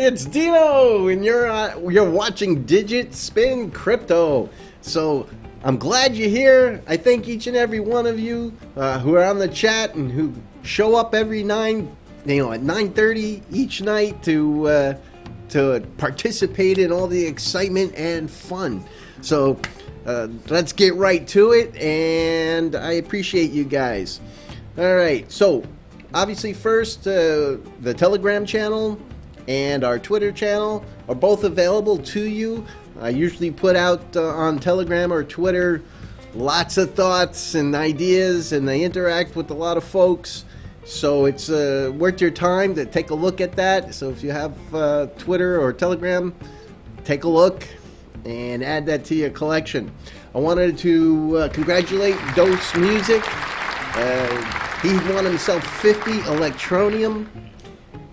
it's Dino, and you're uh, you're watching DigitSpin Crypto. So I'm glad you're here. I thank each and every one of you uh, who are on the chat and who show up every nine, you know, at 9:30 each night to uh, to participate in all the excitement and fun. So uh, let's get right to it, and I appreciate you guys. All right, so obviously, first uh, the Telegram channel and our Twitter channel are both available to you. I usually put out uh, on Telegram or Twitter lots of thoughts and ideas, and I interact with a lot of folks. So it's uh, worth your time to take a look at that. So if you have uh, Twitter or Telegram, take a look and add that to your collection. I wanted to uh, congratulate Dose Music. Uh, he won himself 50 Electroneum,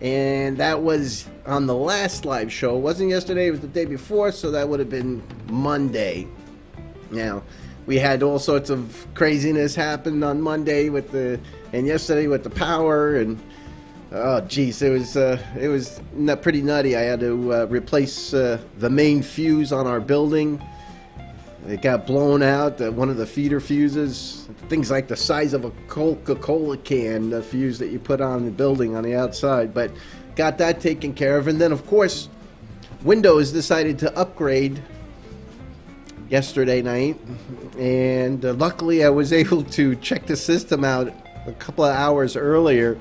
and that was on the last live show. It wasn't yesterday, it was the day before, so that would have been Monday. Now, we had all sorts of craziness happen on Monday with the and yesterday with the power and oh geez it was uh, it was pretty nutty i had to uh, replace uh, the main fuse on our building it got blown out uh, one of the feeder fuses things like the size of a coca-cola can the fuse that you put on the building on the outside but got that taken care of. And then of course windows decided to upgrade yesterday night and uh, luckily i was able to check the system out a couple of hours earlier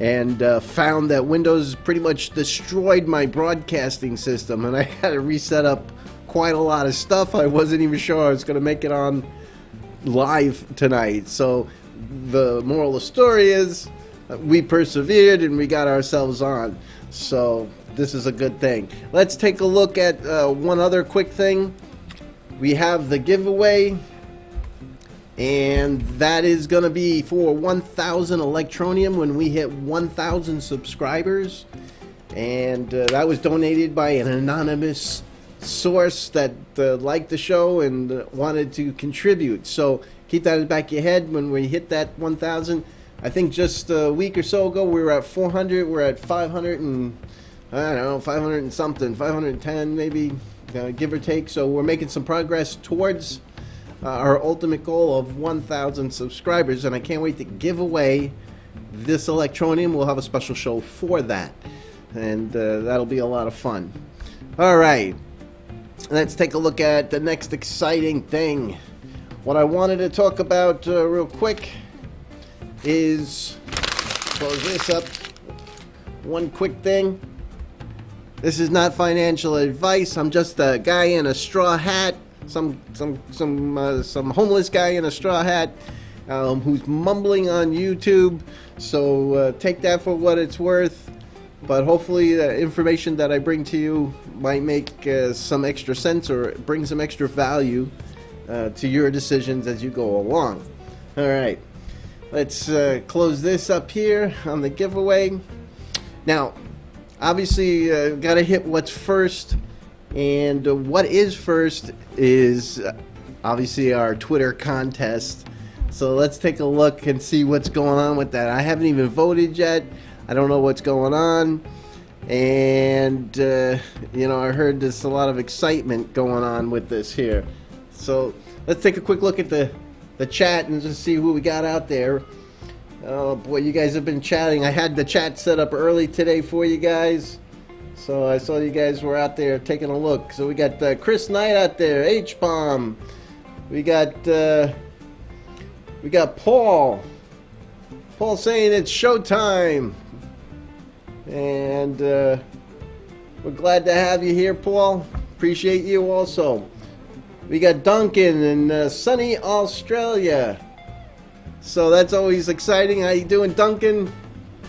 and uh, found that Windows pretty much destroyed my broadcasting system, and I had to reset up quite a lot of stuff. I wasn't even sure I was going to make it on live tonight. So the moral of the story is uh, we persevered and we got ourselves on. So this is a good thing. Let's take a look at uh, one other quick thing. We have the giveaway and that is going to be for 1000 Electroneum when we hit 1000 subscribers and uh, that was donated by an anonymous source that uh, liked the show and uh, wanted to contribute. So keep that in the back of your head. When we hit that 1000 i think just a week or so ago we were at 400 we're at 500 and i don't know 500 and something 510 maybe uh, give or take. So we're making some progress towards uh, our ultimate goal of 1,000 subscribers, and I can't wait to give away this electroneum. We'll have a special show for that, and uh, that'll be a lot of fun. All right, let's take a look at the next exciting thing. What I wanted to talk about uh, real quick is close this up. One quick thing. This is not financial advice. I'm just a guy in a straw hat some some some uh, some homeless guy in a straw hat um, who's mumbling on YouTube. So uh, take that for what it's worth. But hopefully, the information that I bring to you might make uh, some extra sense or bring some extra value uh, to your decisions as you go along. All right, let's uh, close this up here on the giveaway. Now, obviously, uh, got to hit what's first. And what is first is uh, obviously our Twitter contest. So let's take a look and see what's going on with that. I haven't even voted yet. I don't know what's going on. And, uh, you know, I heard there's a lot of excitement going on with this here. So let's take a quick look at the, the chat and just see who we got out there. Oh boy, you guys have been chatting. I had the chat set up early today for you guys. So I saw you guys were out there taking a look. So we got uh, Chris Knight out there, H bomb. We got uh, we got Paul. Paul saying it's showtime, and uh, we're glad to have you here, Paul. Appreciate you also. We got Duncan in uh, sunny Australia. So that's always exciting. How you doing, Duncan?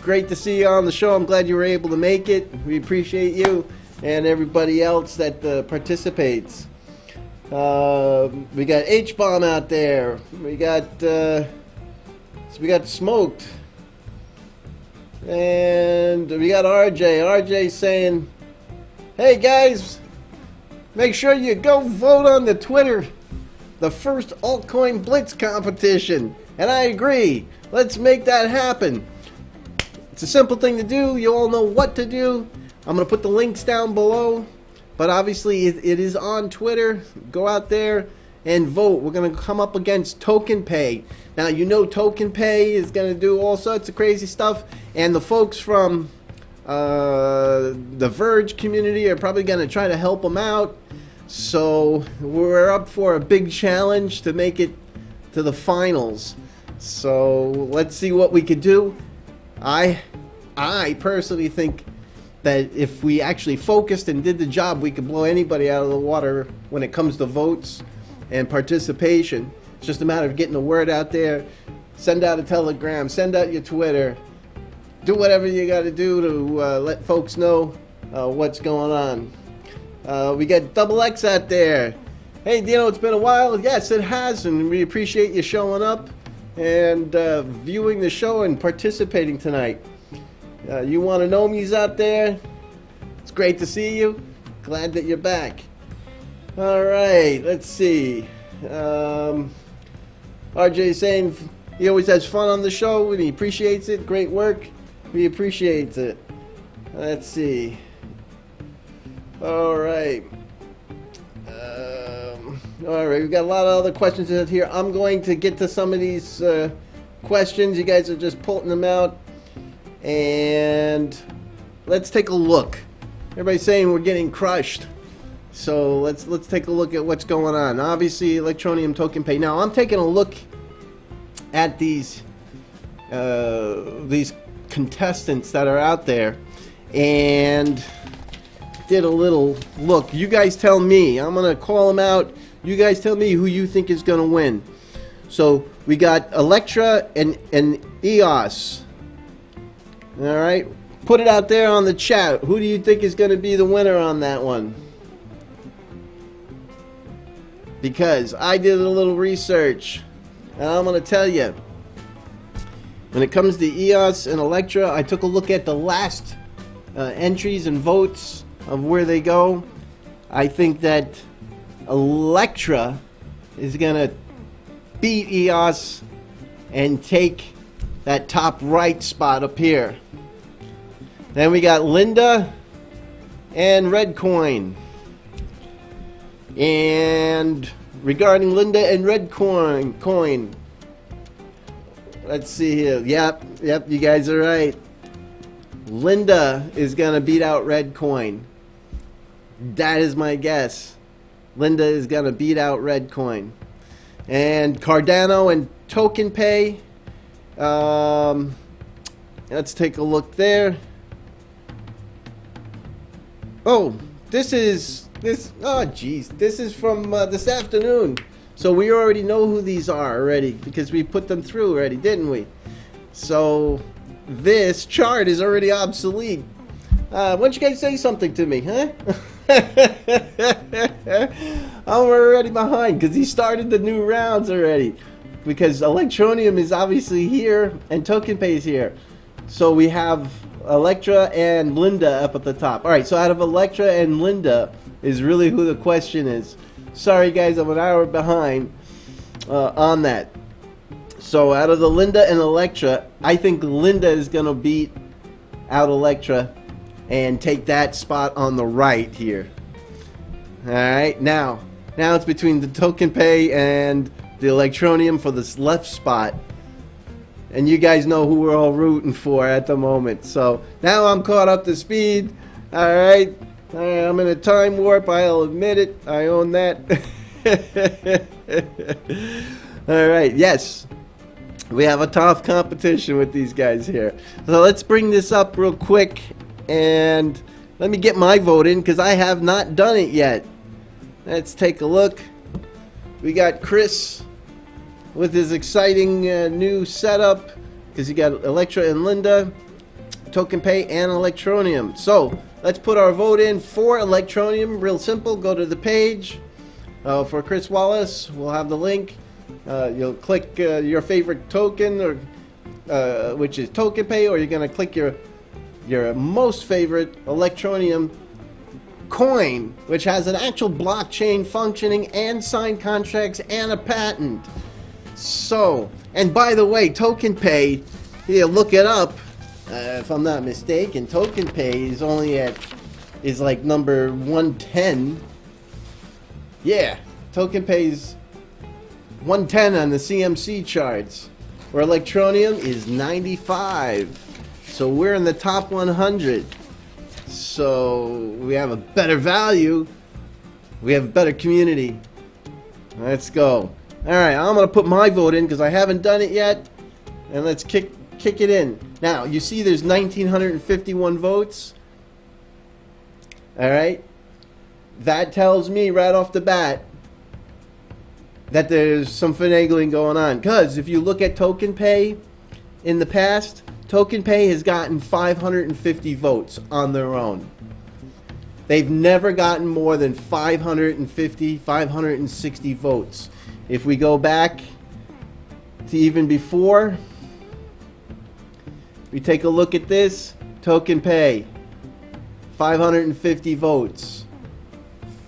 great to see you on the show. I'm glad you were able to make it. We appreciate you and everybody else that uh, participates. Uh, we got H bomb out there. We got uh, we got smoked, and we got RJ. RJ saying, "Hey guys, make sure you go vote on the Twitter, the first altcoin blitz competition." And I agree. Let's make that happen. It's a simple thing to do. You all know what to do. I'm going to put the links down below, but obviously it, it is on Twitter. Go out there and vote. We're going to come up against Token Pay. Now, you know Token Pay is going to do all sorts of crazy stuff, and the folks from uh, the Verge community are probably going to try to help them out. So we're up for a big challenge to make it to the finals. So let's see what we could do. I, I personally think that if we actually focused and did the job, we could blow anybody out of the water when it comes to votes and participation. It's just a matter of getting the word out there. Send out a telegram, send out your Twitter, do whatever you got to do to uh, let folks know uh, what's going on. Uh, we got Double X out there. Hey, Dino, it's been a while. Yes, it has, and we appreciate you showing up and uh, viewing the show and participating tonight. Uh, you want to know me's out there? It's great to see you. Glad that you're back. All right, let's see. Um, RJ saying he always has fun on the show and he appreciates it. Great work. We appreciate it. Let's see. All right. Um, all right, we've got a lot of other questions here. I'm going to get to some of these uh, questions. You guys are just pulling them out. And let's take a look. Everybody's saying we're getting crushed. So let's let's take a look at what's going on. Obviously, Electroneum Token Pay. Now I'm taking a look at these uh, these contestants that are out there, and did a little look. You guys tell me. I'm gonna call them out. You guys tell me who you think is gonna win. So we got Electra and and EOS. All right, put it out there on the chat. Who do you think is to be the winner on that one? Because I did a little research, and I'm going to tell you. When it comes to EOS and Electra, I took a look at the last uh, entries and votes of where they go. I think that Electra is going to beat EOS and take that top right spot up here. Then we got Linda and Reddcoin. And regarding Linda and Reddcoin. coin. Let's see here. Yep, yep, you guys are right. Linda is going to beat out Reddcoin. That is my guess. Linda is going to beat out Reddcoin. And Cardano and Token Pay. Um, let's take a look there. Oh, this is this. Oh, jeez, this is from uh, this afternoon. So we already know who these are already because we put them through already, didn't we? So this chart is already obsolete. Uh, why don't you guys say something to me, huh? I'm already behind because he started the new rounds already. Because Electroneum is obviously here and Token Pay is here. So we have Electra and Linda up at the top. All right, so out of Electra and Linda is really who the question is. Sorry, guys, I'm an hour behind uh, on that. So out of the Linda and Electra, I think Linda is going to beat out Electra and take that spot on the right here. All right, now, now it's between the Token Pay and the Electroneum for this left spot and you guys know who we're all rooting for at the moment. So now I'm caught up to speed. All right, I'm in a time warp. I'll admit it. I own that. all right, yes. We have a tough competition with these guys here. So let's bring this up real quick and let me get my vote in because I have not done it yet. Let's take a look. We got Chris with his exciting uh, new setup because you got Electra and Linda, Token Pay, and Electroneum. So let's put our vote in for Electroneum. Real simple. Go to the page uh, for Chris Wallace. We'll have the link. Uh, you'll click uh, your favorite token, or uh, which is Token Pay, or you're gonna click your your most favorite Electroneum coin, which has an actual blockchain functioning and signed contracts and a patent. So, and by the way, Token Pay, yeah, look it up. Uh, if I'm not mistaken, Token Pay is only at is like number 110. Yeah, Token Pay's 110 on the CMC charts, where Electroneum is 95. So we're in the top 100. So we have a better value. We have a better community. Let's go. All right, I'm gonna put my vote in because I haven't done it yet, and let's kick kick it in. Now you see, there's 1,951 votes. All right, that tells me right off the bat that there's some finagling going on. Because if you look at Token Pay in the past, Token Pay has gotten 550 votes on their own. They've never gotten more than 550, 560 votes. If we go back to even before, we take a look at this, Token Pay, 550 votes.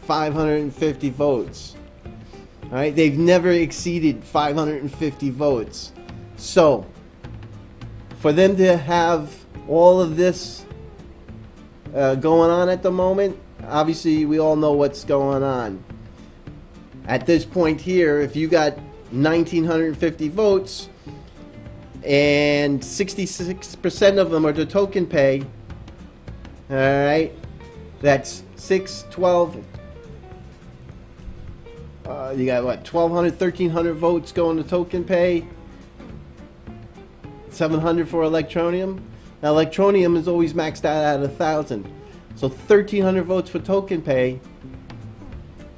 550 votes. All right, they've never exceeded 550 votes. So, for them to have all of this uh, going on at the moment, obviously we all know what's going on. At this point here, if you got 1,950 votes and 66% of them are to token pay, all right, that's 6, 12, uh, you got what, 1,200, 1,300 votes going to token pay. 700 for Electroneum. Now Electroneum is always maxed out at a thousand, so 1,300 votes for token pay.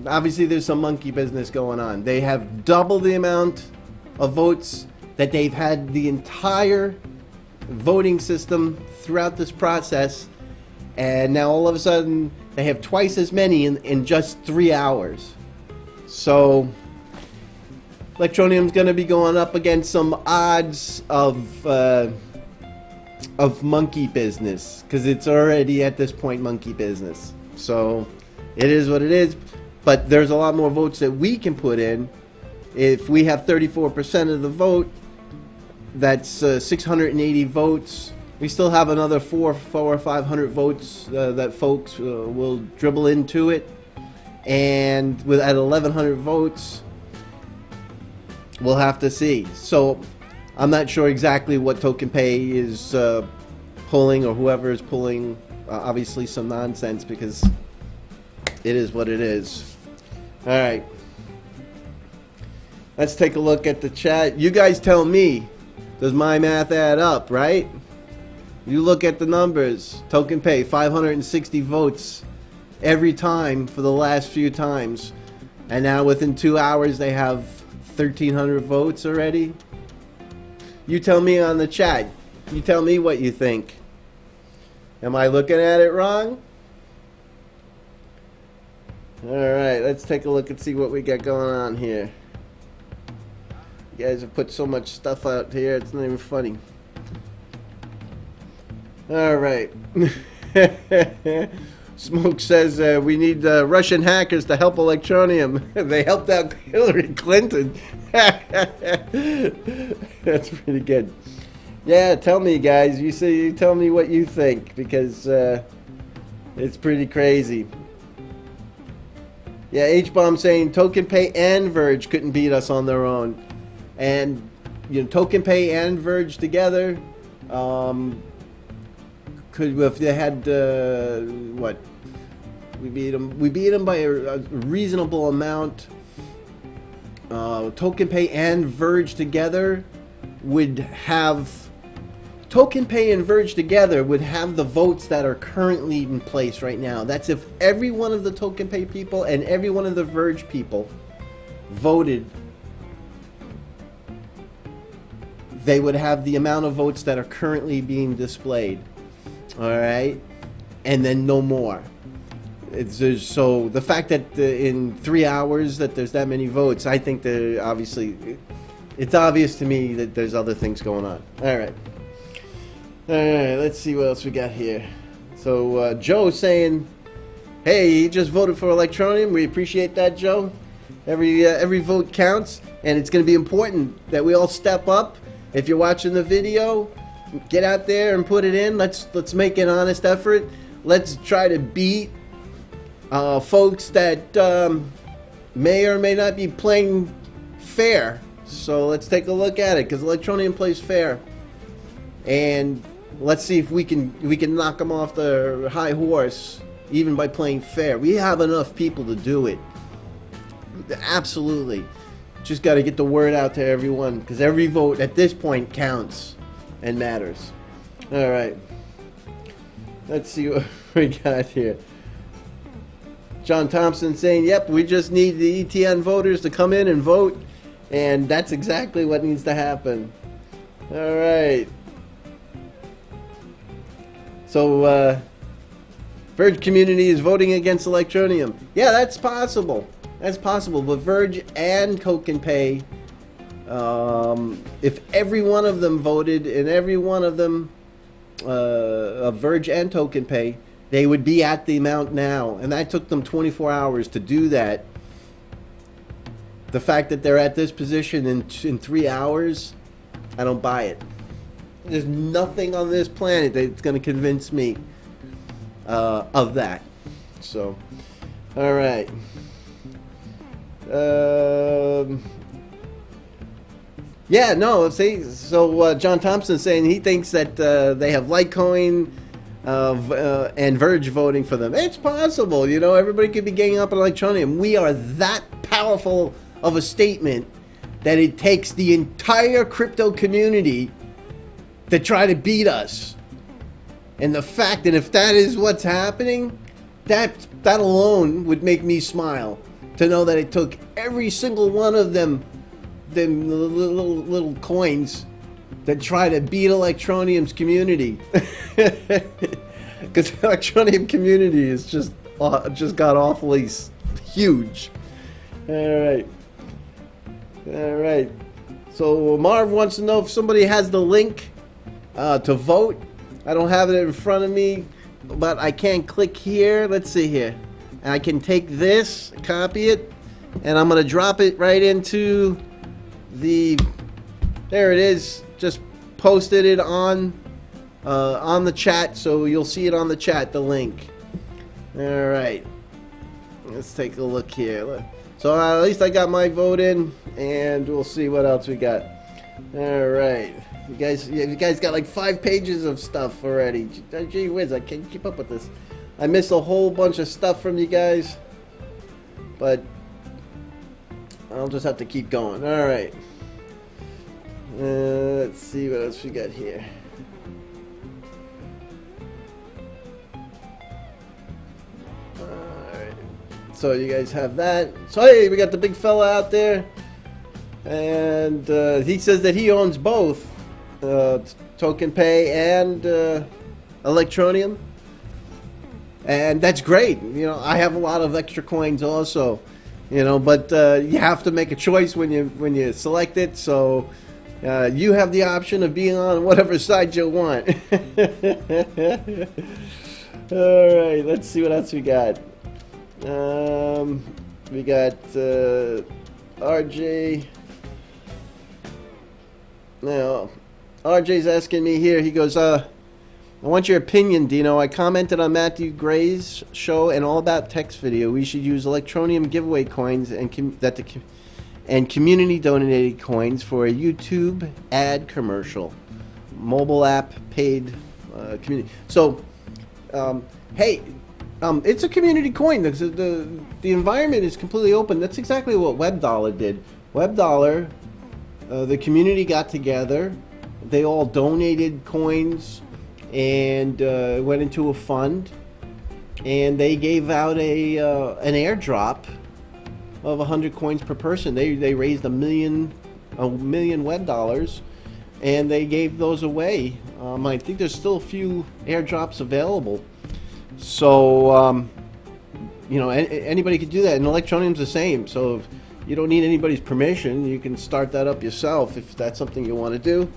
Obviously, there's some monkey business going on. They have double the amount of votes that they've had the entire voting system throughout this process, and now all of a sudden they have twice as many in, in just three hours. So Electroneum's going to be going up against some odds of uh, of monkey business because it's already at this point monkey business. So it is what it is. But there's a lot more votes that we can put in. If we have 34% of the vote, that's uh, 680 votes. We still have another four, four or five hundred votes uh, that folks uh, will dribble into it, and with at 1,100 votes, we'll have to see. So I'm not sure exactly what Token Pay is uh, pulling or whoever is pulling. Uh, obviously, some nonsense because it is what it is. All right. Let's take a look at the chat. You guys tell me, does my math add up, right? You look at the numbers. Token Pay, 560 votes every time for the last few times. And now within two hours, they have 1,300 votes already. You tell me on the chat. You tell me what you think. Am I looking at it wrong? Alright, let's take a look and see what we got going on here. You guys have put so much stuff out here, it's not even funny. Alright. Smoke says uh, we need uh, Russian hackers to help Electroneum. they helped out Hillary Clinton. That's pretty good. Yeah, tell me, guys. You say you tell me what you think because uh, it's pretty crazy. Yeah, H bomb saying Token Pay and Verge couldn't beat us on their own, and you know Token Pay and Verge together. Um, could if they had uh, what we beat them we beat them by a, a reasonable amount uh, token pay and verge together would have token pay and verge together would have the votes that are currently in place right now that's if every one of the token pay people and every one of the verge people voted they would have the amount of votes that are currently being displayed all right, and then no more. It's so the fact that the, in three hours that there's that many votes, I think that obviously, it's obvious to me that there's other things going on. All right, all right. Let's see what else we got here. So uh, Joe saying, "Hey, he just voted for Electroneum. We appreciate that, Joe. Every uh, every vote counts, and it's going to be important that we all step up. If you're watching the video." get out there and put it in. Let's let's make an honest effort. let's try to beat uh, folks that um, may or may not be playing fair. So let's take a look at it because Electroneum plays fair, and let's see if we can we can knock them off the high horse even by playing fair. We have enough people to do it. Absolutely. Just got to get the word out to everyone because every vote at this point counts and matters. All right. Let's see what we got here. John Thompson saying, "Yep, we just need the ETN voters to come in and vote, and that's exactly what needs to happen." All right. So, uh, Verge community is voting against Electroneum. Yeah, that's possible. That's possible. But Verge and Token Pay, um, if every one of them voted and every one of them, uh, of Verge and Token Pay, they would be at the amount now. And that took them 24 hours to do that. The fact that they're at this position in, in three hours, I don't buy it. There's nothing on this planet that's going to convince me uh, of that. So, all right. Um, yeah, no. See, so uh, John Thompson saying he thinks that uh, they have Litecoin uh, and Verge voting for them. It's possible, you know. Everybody could be ganging up on Electroneum. We are that powerful of a statement that it takes the entire crypto community to try to beat us. And the fact that if that is what's happening, that that alone would make me smile to know that it took every single one of them them little little, coins that try to beat Electroneum's community. Because Electroneum community is just uh, just got awfully huge. All right, all right. So Marv wants to know if somebody has the link uh, to vote I don't have it in front of me, but I can click here. Let's see here. And I can take this, copy it, and I'm going to drop it right into the, there it is. Just posted it on, uh, on the chat, so you'll see it on the chat, the link. All right. Let's take a look here. So uh, at least I got my vote in, and we'll see what else we got. All right. You guys, you guys got like five pages of stuff already. Gee whiz, I can't keep up with this. I missed a whole bunch of stuff from you guys, but I'll just have to keep going. All right. Uh, let's see what else we got here. Alright. So you guys have that. So hey, we got the big fella out there. And uh, he says that he owns both uh, Token Pay and uh, Electroneum. And that's great. You know, I have a lot of extra coins also. You know, but uh, you have to make a choice when you when you select it. So uh, you have the option of being on whatever side you want. All right, let's see what else we got. Um, we got uh, RJ. Now, RJ's asking me here. He goes, uh, I want your opinion, Dino. I commented on Matthew Gray's show and all about text video. We should use Electroneum giveaway coins and com- that the com- and community donated coins for a YouTube ad commercial, mobile app paid uh, community. So, um, hey, um, it's a community coin. The, the the environment is completely open. That's exactly what WebDollar did. WebDollar, uh, the community got together they all donated coins and uh, went into a fund. And they gave out a uh, an airdrop of 100 coins per person. They they raised a million a million web dollars and they gave those away. Um, i think there's still a few airdrops available. So um, you know anybody could do that. And electroneum's the same. So If, you don't need anybody's permission you can start that up yourself if that's something you want to do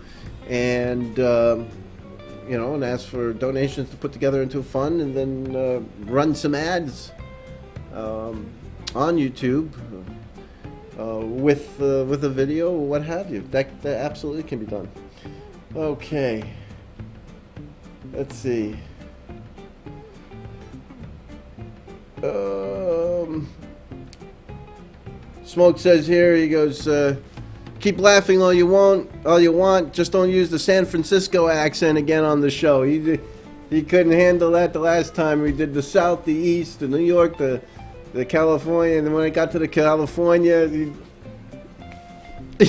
and um, you know, and ask for donations to put together into a fund, and then uh, run some ads um, on YouTube uh, with uh, with a video, or what have you. That that absolutely can be done. Okay, let's see. Um, Smoke says here, he goes, uh, keep laughing all you want, all you want. Just don't use the San Francisco accent again on the show. He he couldn't handle that the last time. We did the South, the East, the New York, the the California, and when I got to the California, he,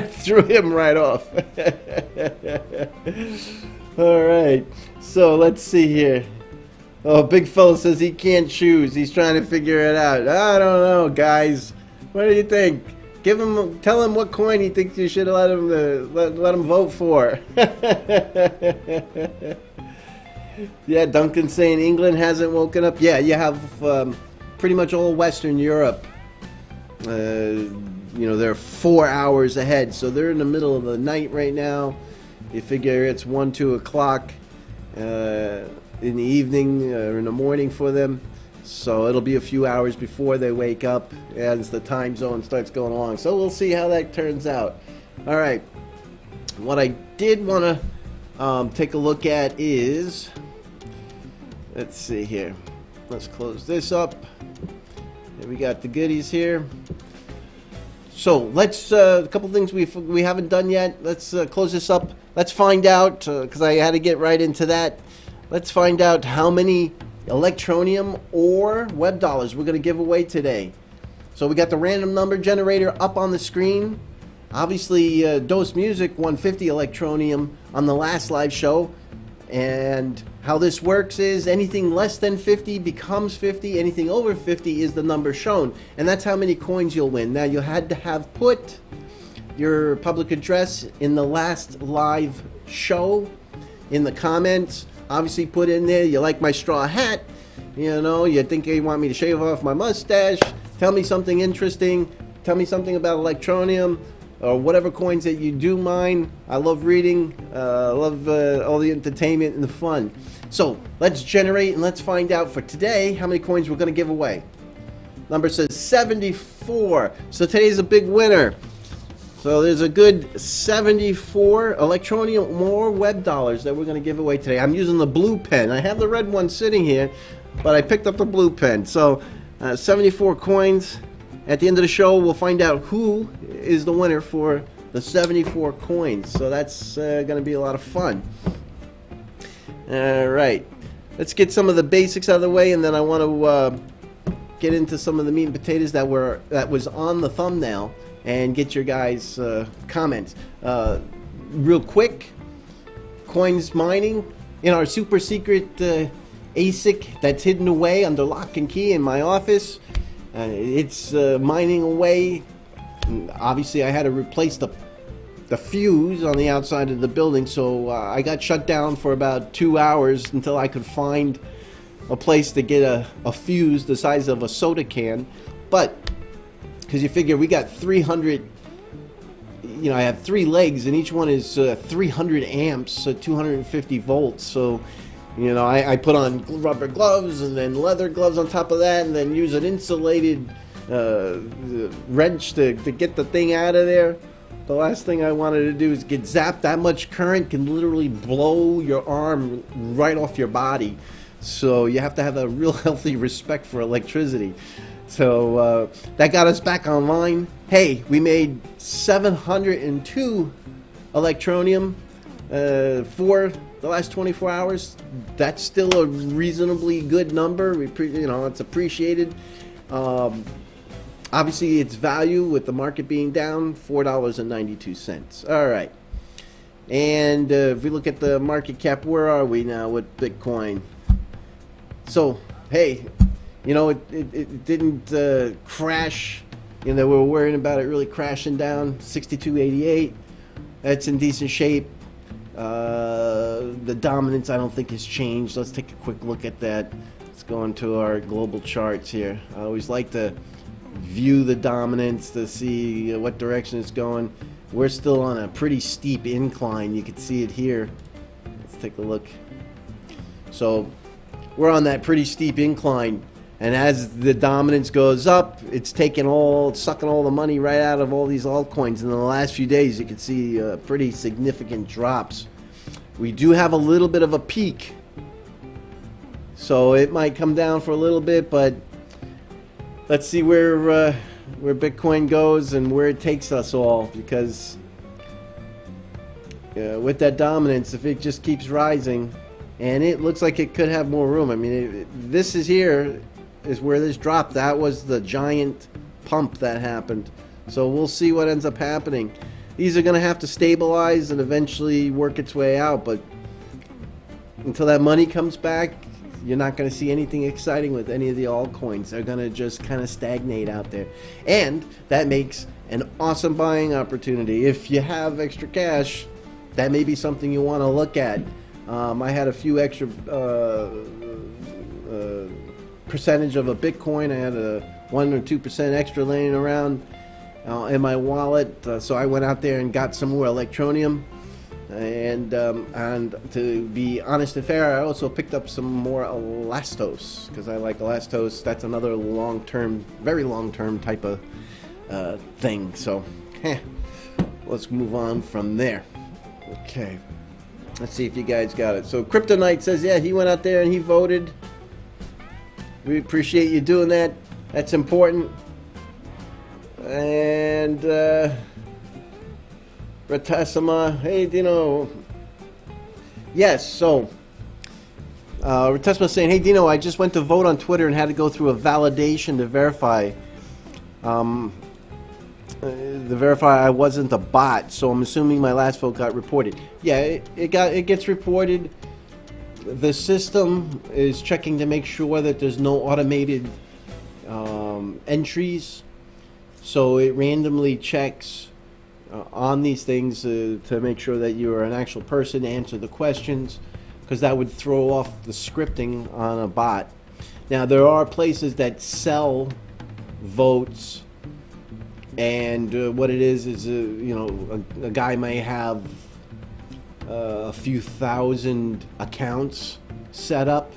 threw him right off. all right, so let's see here. Oh, big fella says he can't choose. He's trying to figure it out. I don't know, guys. What do you think? Give him, tell him what coin he thinks you should let him uh, let, let him vote for. yeah, Duncan saying England hasn't woken up. Yeah, you have um, pretty much all Western Europe. Uh, you know, they're four hours ahead, so they're in the middle of the night right now. You figure it's one, two o'clock. Uh, in the evening or in the morning for them. So it'll be a few hours before they wake up as the time zone starts going along. So we'll see how that turns out. All right. What I did want to um, take a look at is let's see here. Let's close this up. And we got the goodies here. So let's uh, a couple things we we haven't done yet. Let's uh, close this up. Let's find out because uh, I had to get right into that. Let's find out how many Electroneum or web dollars we're going to give away today. So we got the random number generator up on the screen. Obviously, uh, Dose Music 150 Electroneum on the last live show. And how this works is anything less than 50 becomes 50, anything over 50 is the number shown. And that's how many coins you'll win. Now, you had to have put your public address in the last live show in the comments obviously put in there you like my straw hat you know you think you want me to shave off my mustache tell me something interesting tell me something about Electroneum or whatever coins that you do mine. I love reading uh, i love uh, all the entertainment and the fun. So let's generate and let's find out for today how many coins we're going to give away. Number says 74 so today's a big winner so there's a good 74 Electroneum more web dollars that we're going to give away today. I'm using the blue pen. I have the red one sitting here, but I picked up the blue pen. So uh, 74 coins. At the end of the show, we'll find out who is the winner for the 74 coins. So that's uh, going to be a lot of fun. All right. Let's get some of the basics out of the way, and then I want to uh, get into some of the meat and potatoes that were that was on the thumbnail and get your guys' uh, comments. Uh, real quick, coins mining in our super secret uh, ASIC that's hidden away under lock and key in my office. Uh, it's uh, mining away. And obviously, I had to replace the the fuse on the outside of the building, so uh, I got shut down for about two hours until I could find a place to get a, a fuse the size of a soda can. But because you figure we got 300 you know, I have three legs, and each one is uh, 300 amps, so 250 volts. So, you know, I, I, put on rubber gloves and then leather gloves on top of that, and then use an insulated uh, wrench to, to get the thing out of there. The last thing I wanted to do is get zapped. That much current can literally blow your arm right off your body. So you have to have a real healthy respect for electricity. So uh, that got us back online. Hey, we made 702 Electroneum uh, for the last 24 hours. That's still a reasonably good number. We, pre- you know, it's appreciated. Um, obviously, its value with the market being down, four dollars and ninety-two cents. All right. And uh, if we look at the market cap, where are we now with Bitcoin? So, hey, you know, it, it, it didn't uh, crash. You know, we were worrying about it really crashing down. 6288, that's in decent shape. Uh, the dominance, I don't think, has changed. Let's take a quick look at that. Let's go into our global charts here. I always like to view the dominance to see what direction it's going. We're still on a pretty steep incline. You can see it here. Let's take a look. So we're on that pretty steep incline. And as the dominance goes up, it's taking all, sucking all the money right out of all these altcoins. In the last few days, you can see uh, pretty significant drops. We do have a little bit of a peak. So it might come down for a little bit, but let's see where uh, where Bitcoin goes and where it takes us all. Because uh, with that dominance, if it just keeps rising, and it looks like it could have more room. I mean, it, this is here is where this dropped. That was the giant pump that happened. So we'll see what ends up happening. These are going to have to stabilize and eventually work its way out, but until that money comes back, you're not going to see anything exciting with any of the altcoins. They're going to just kind of stagnate out there. And that makes an awesome buying opportunity. If you have extra cash, that may be something you want to look at. Um, I had a few extra uh, uh, percentage of a Bitcoin. I had a 1 or 2% extra laying around uh, in my wallet. Uh, so I went out there and got some more electroneum. And um, and to be honest and fair, I also picked up some more Elastos because I like Elastos. That's another long-term, very long-term type of uh, thing. So, heh, let's move on from there. Okay, let's see if you guys got it. So, Kryptonite says, yeah, he went out there and he voted. We appreciate you doing that. That's important. And. Uh, Ratasama, hey, Dino. Yes, so uh, saying, hey, Dino, I just went to vote on Twitter and had to go through a validation to verify. Um, uh, the verify I wasn't a bot, so I'm assuming my last vote got reported. Yeah, it, it got it gets reported. The system is checking to make sure that there's no automated um, entries, so it randomly checks uh, on these things uh, to make sure that you are an actual person, answer the questions, because that would throw off the scripting on a bot. Now, there are places that sell votes, and uh, what it is is, uh, you know, a, a, guy may have uh, a few thousand accounts set up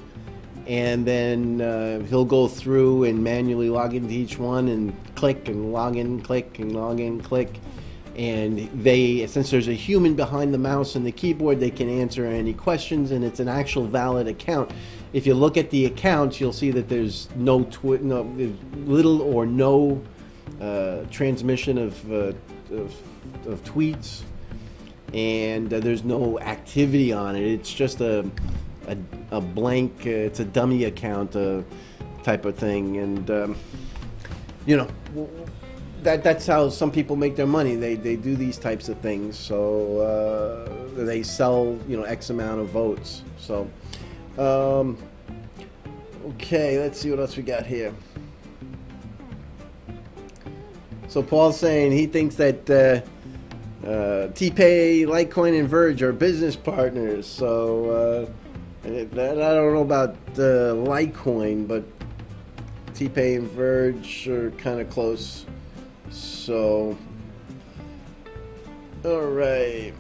and then uh, he'll go through and manually log into each one and click and log in, click and log in, click, and they since there's a human behind the mouse and the keyboard they can answer any questions and it's an actual valid account. If you look at the accounts you'll see that there's no twi- no little or no uh, transmission of, uh, of, of tweets and uh, there's no activity on it it's just a a, a blank uh, it's a dummy account uh, type of thing and um, you know that that's how some people make their money. They they do these types of things. So uh, they sell you know X amount of votes. So um, okay, let's see what else we got here. So Paul's saying he thinks that uh, TPay, Litecoin, and Verge are business partners. So uh, I don't know about uh, Litecoin, but TPay and Verge are kind of close. So, all right.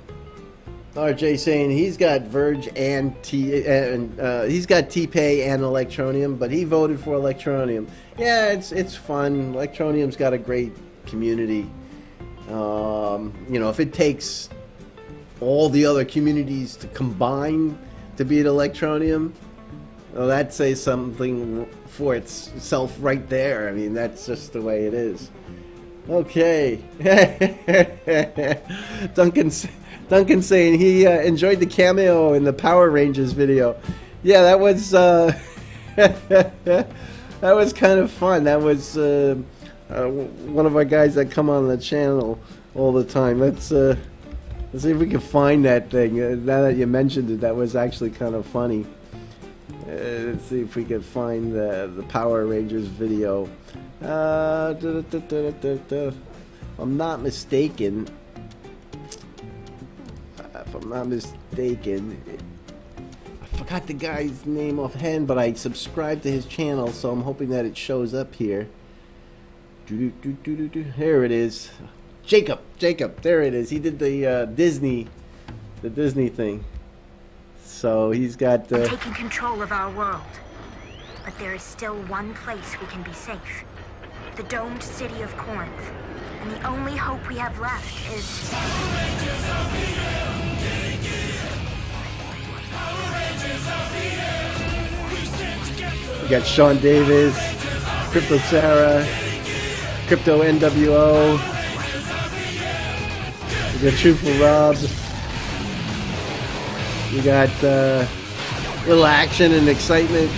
RJ saying he's got Verge and T and uh, he's got TPay and Electroneum, but he voted for Electroneum. Yeah, it's it's fun. Electroneum's got a great community. Um, you know, if it takes all the other communities to combine to beat Electroneum, well, that says something for itself right there. I mean, that's just the way it is. Okay. Duncan, Duncan saying he uh, enjoyed the cameo in the Power Rangers video. Yeah, that was uh, that was kind of fun. That was uh, uh, one of our guys that come on the channel all the time. Let's uh, let's see if we can find that thing. Uh, now that you mentioned it, that was actually kind of funny. let's see if we can find the the Power Rangers video. Uh, I'm not mistaken. If I'm not mistaken, I forgot the guy's name offhand, but I subscribed to his channel, so I'm hoping that it shows up here. Here it is. Jacob, Jacob, there it is. He did the uh, Disney, the Disney thing. So he's got. Uh, taking control of our world, but there is still one place we can be safe the domed city of Corinth. And the only hope we have left is... Power Rangers of the Air! We stand We got Sean Davis, Crypto Sarah, Crypto NWO. We got Truthful Rob. We got uh, little action and excitement.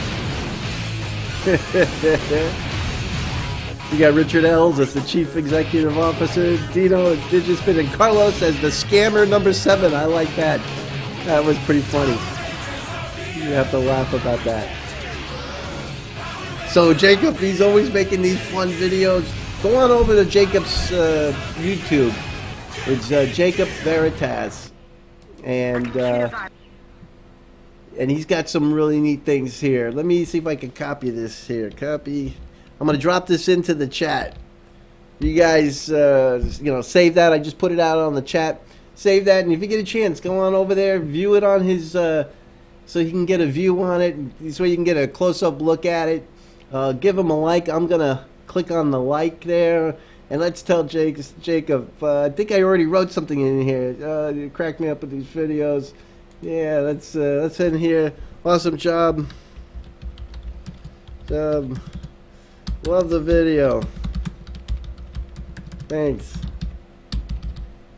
you got Richard Ells as the Chief Executive Officer, Dino DigitSpin, and Carlos as the scammer number seven. I like that. That was pretty funny. You have to laugh about that. So Jacob, he's always making these fun videos. Go on over to Jacob's uh, YouTube. It's uh, Jacob Veritas, and uh, and he's got some really neat things here. Let me see if I can copy this here. Copy. I'm gonna drop this into the chat. You guys, uh, you know, save that. I just put it out on the chat. Save that, and if you get a chance, go on over there, view it on his, uh, so you can get a view on it. This way you can get a close-up look at it. Uh, give him a like. I'm gonna click on the like there, and let's tell Jake, Jacob. Uh, I think I already wrote something in here. Uh, you cracked me up with these videos. Yeah, let's uh, let's in here. Awesome job. Um, love the video. Thanks.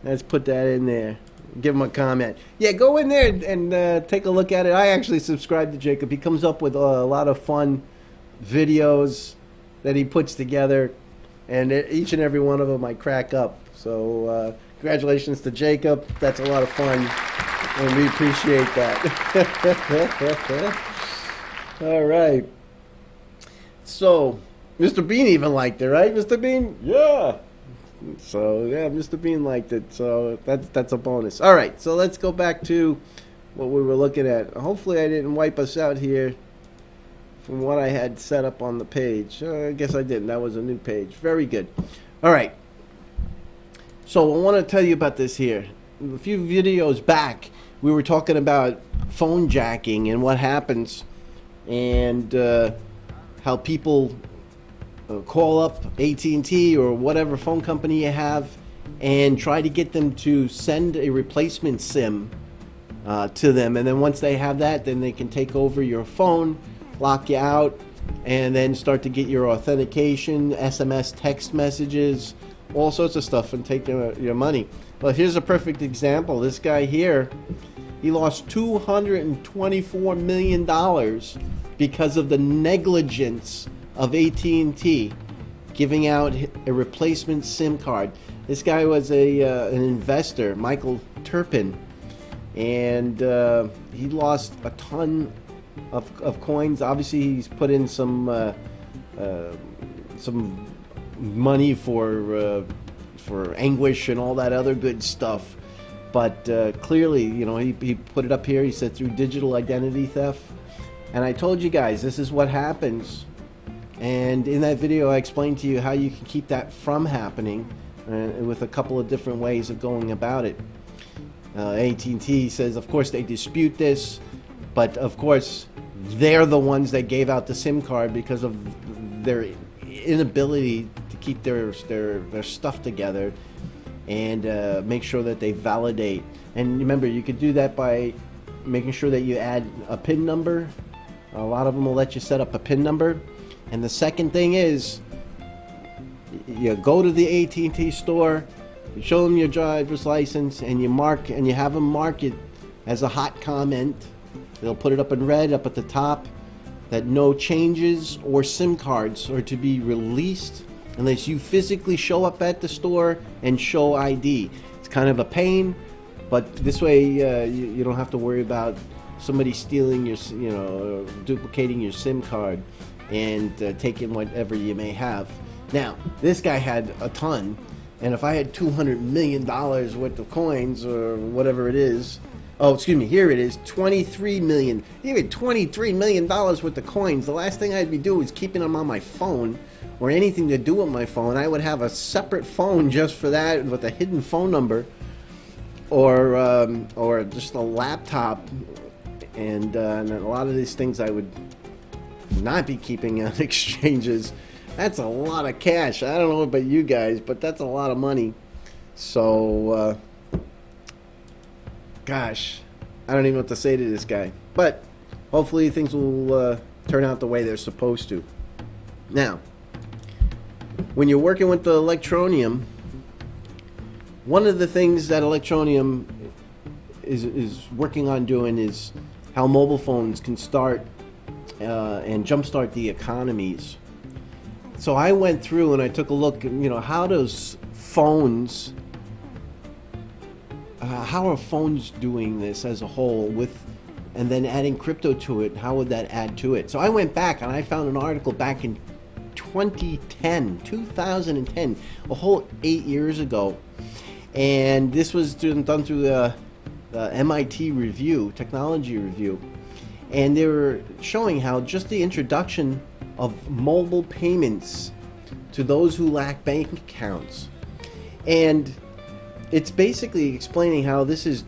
Let's put that in there. Give him a comment. Yeah, go in there and uh, take a look at it. I actually subscribe to Jacob. He comes up with a lot of fun videos that he puts together, and each and every one of them I crack up. So uh, congratulations to Jacob. That's a lot of fun, and we appreciate that. All right. So, Mr. Bean even liked it, right, Mr. Bean? Yeah. So yeah, Mr. Bean liked it. So that's that's a bonus. All right, so let's go back to what we were looking at. Hopefully, I didn't wipe us out here from what I had set up on the page. Uh, I guess I didn't. That was a new page. Very good. All right. So I want to tell you about this here. A few videos back, we were talking about phone jacking and what happens, and uh, how people uh, call up AT&T or whatever phone company you have and try to get them to send a replacement SIM uh, to them. And then once they have that, then they can take over your phone, lock you out, and then start to get your authentication, SMS text messages, all sorts of stuff, and take your, your money. But here's a perfect example. This guy here, he lost $224 million because of the negligence of AT&T giving out a replacement SIM card. This guy was a uh, an investor, Michael Terpin, and uh, he lost a ton of, of coins. Obviously, he's put in some uh, uh some money for uh, for anguish and all that other good stuff. But uh, clearly, you know, he, he put it up here. He said through digital identity theft. And I told you guys, this is what happens and in that video, I explained to you how you can keep that from happening uh, with a couple of different ways of going about it. Uh, AT&T says, of course, they dispute this, but of course, they're the ones that gave out the SIM card because of their inability to keep their their, their stuff together and uh, make sure that they validate. And remember, you could do that by making sure that you add a PIN number. A lot of them will let you set up a PIN number and the second thing is, you go to the AT&T store, you show them your driver's license, and you mark and you have them mark it as a hot comment. They'll put it up in red up at the top that no changes or SIM cards are to be released unless you physically show up at the store and show ID. It's kind of a pain, but this way uh, you, you, don't have to worry about somebody stealing your, you know, duplicating your SIM card and uh, take in whatever you may have. Now, this guy had a ton, and if I had $200 million worth of coins or whatever it is, oh, excuse me, here it is, $23 million. Even $23 million worth of coins. The last thing I'd be doing is keeping them on my phone or anything to do with my phone. I would have a separate phone just for that with a hidden phone number or, um, or just a laptop. And, uh, and a lot of these things I would not be keeping on exchanges. That's a lot of cash. I don't know about you guys, but that's a lot of money. So, uh, gosh, I don't even know what to say to this guy. But hopefully things will uh, turn out the way they're supposed to. Now, when you're working with the electroneum, one of the things that electroneum is, is working on doing is how mobile phones can start uh, and jumpstart the economies. So I went through and I took a look, you know, how does phones, uh, how are phones doing this as a whole with, and then adding crypto to it, how would that add to it? So I went back and I found an article back in 2010, 2010, a whole eight years ago. And this was done through the, the MIT review, technology review. And they were showing how just the introduction of mobile payments to those who lack bank accounts. And it's basically explaining how this is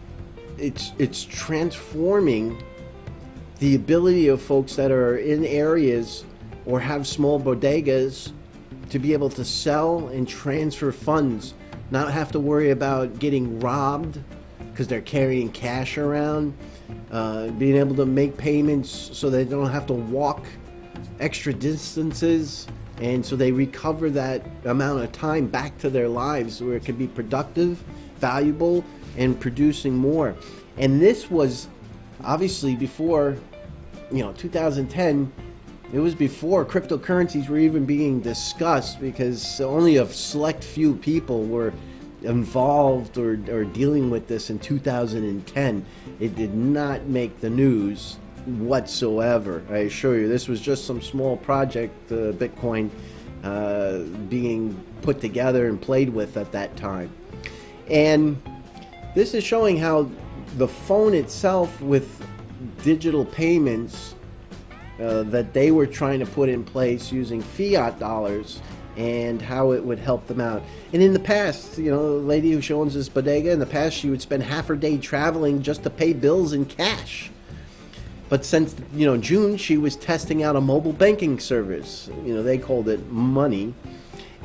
it's it's transforming the ability of folks that are in areas or have small bodegas to be able to sell and transfer funds, not have to worry about getting robbed because they're carrying cash around, uh, being able to make payments so they don't have to walk extra distances and so they recover that amount of time back to their lives where it can be productive, valuable, and producing more. And this was obviously before, you know, 2010. It was before cryptocurrencies were even being discussed because only a select few people were involved or, or dealing with this in 2010. It did not make the news whatsoever. I assure you, this was just some small project, uh, Bitcoin, uh, being put together and played with at that time. And this is showing how the phone itself, with digital payments uh, that they were trying to put in place using fiat dollars, and how it would help them out. And in the past, you know, the lady who owns this bodega, in the past, she would spend half her day traveling just to pay bills in cash but since you know June, she was testing out a mobile banking service. You know, they called it Money,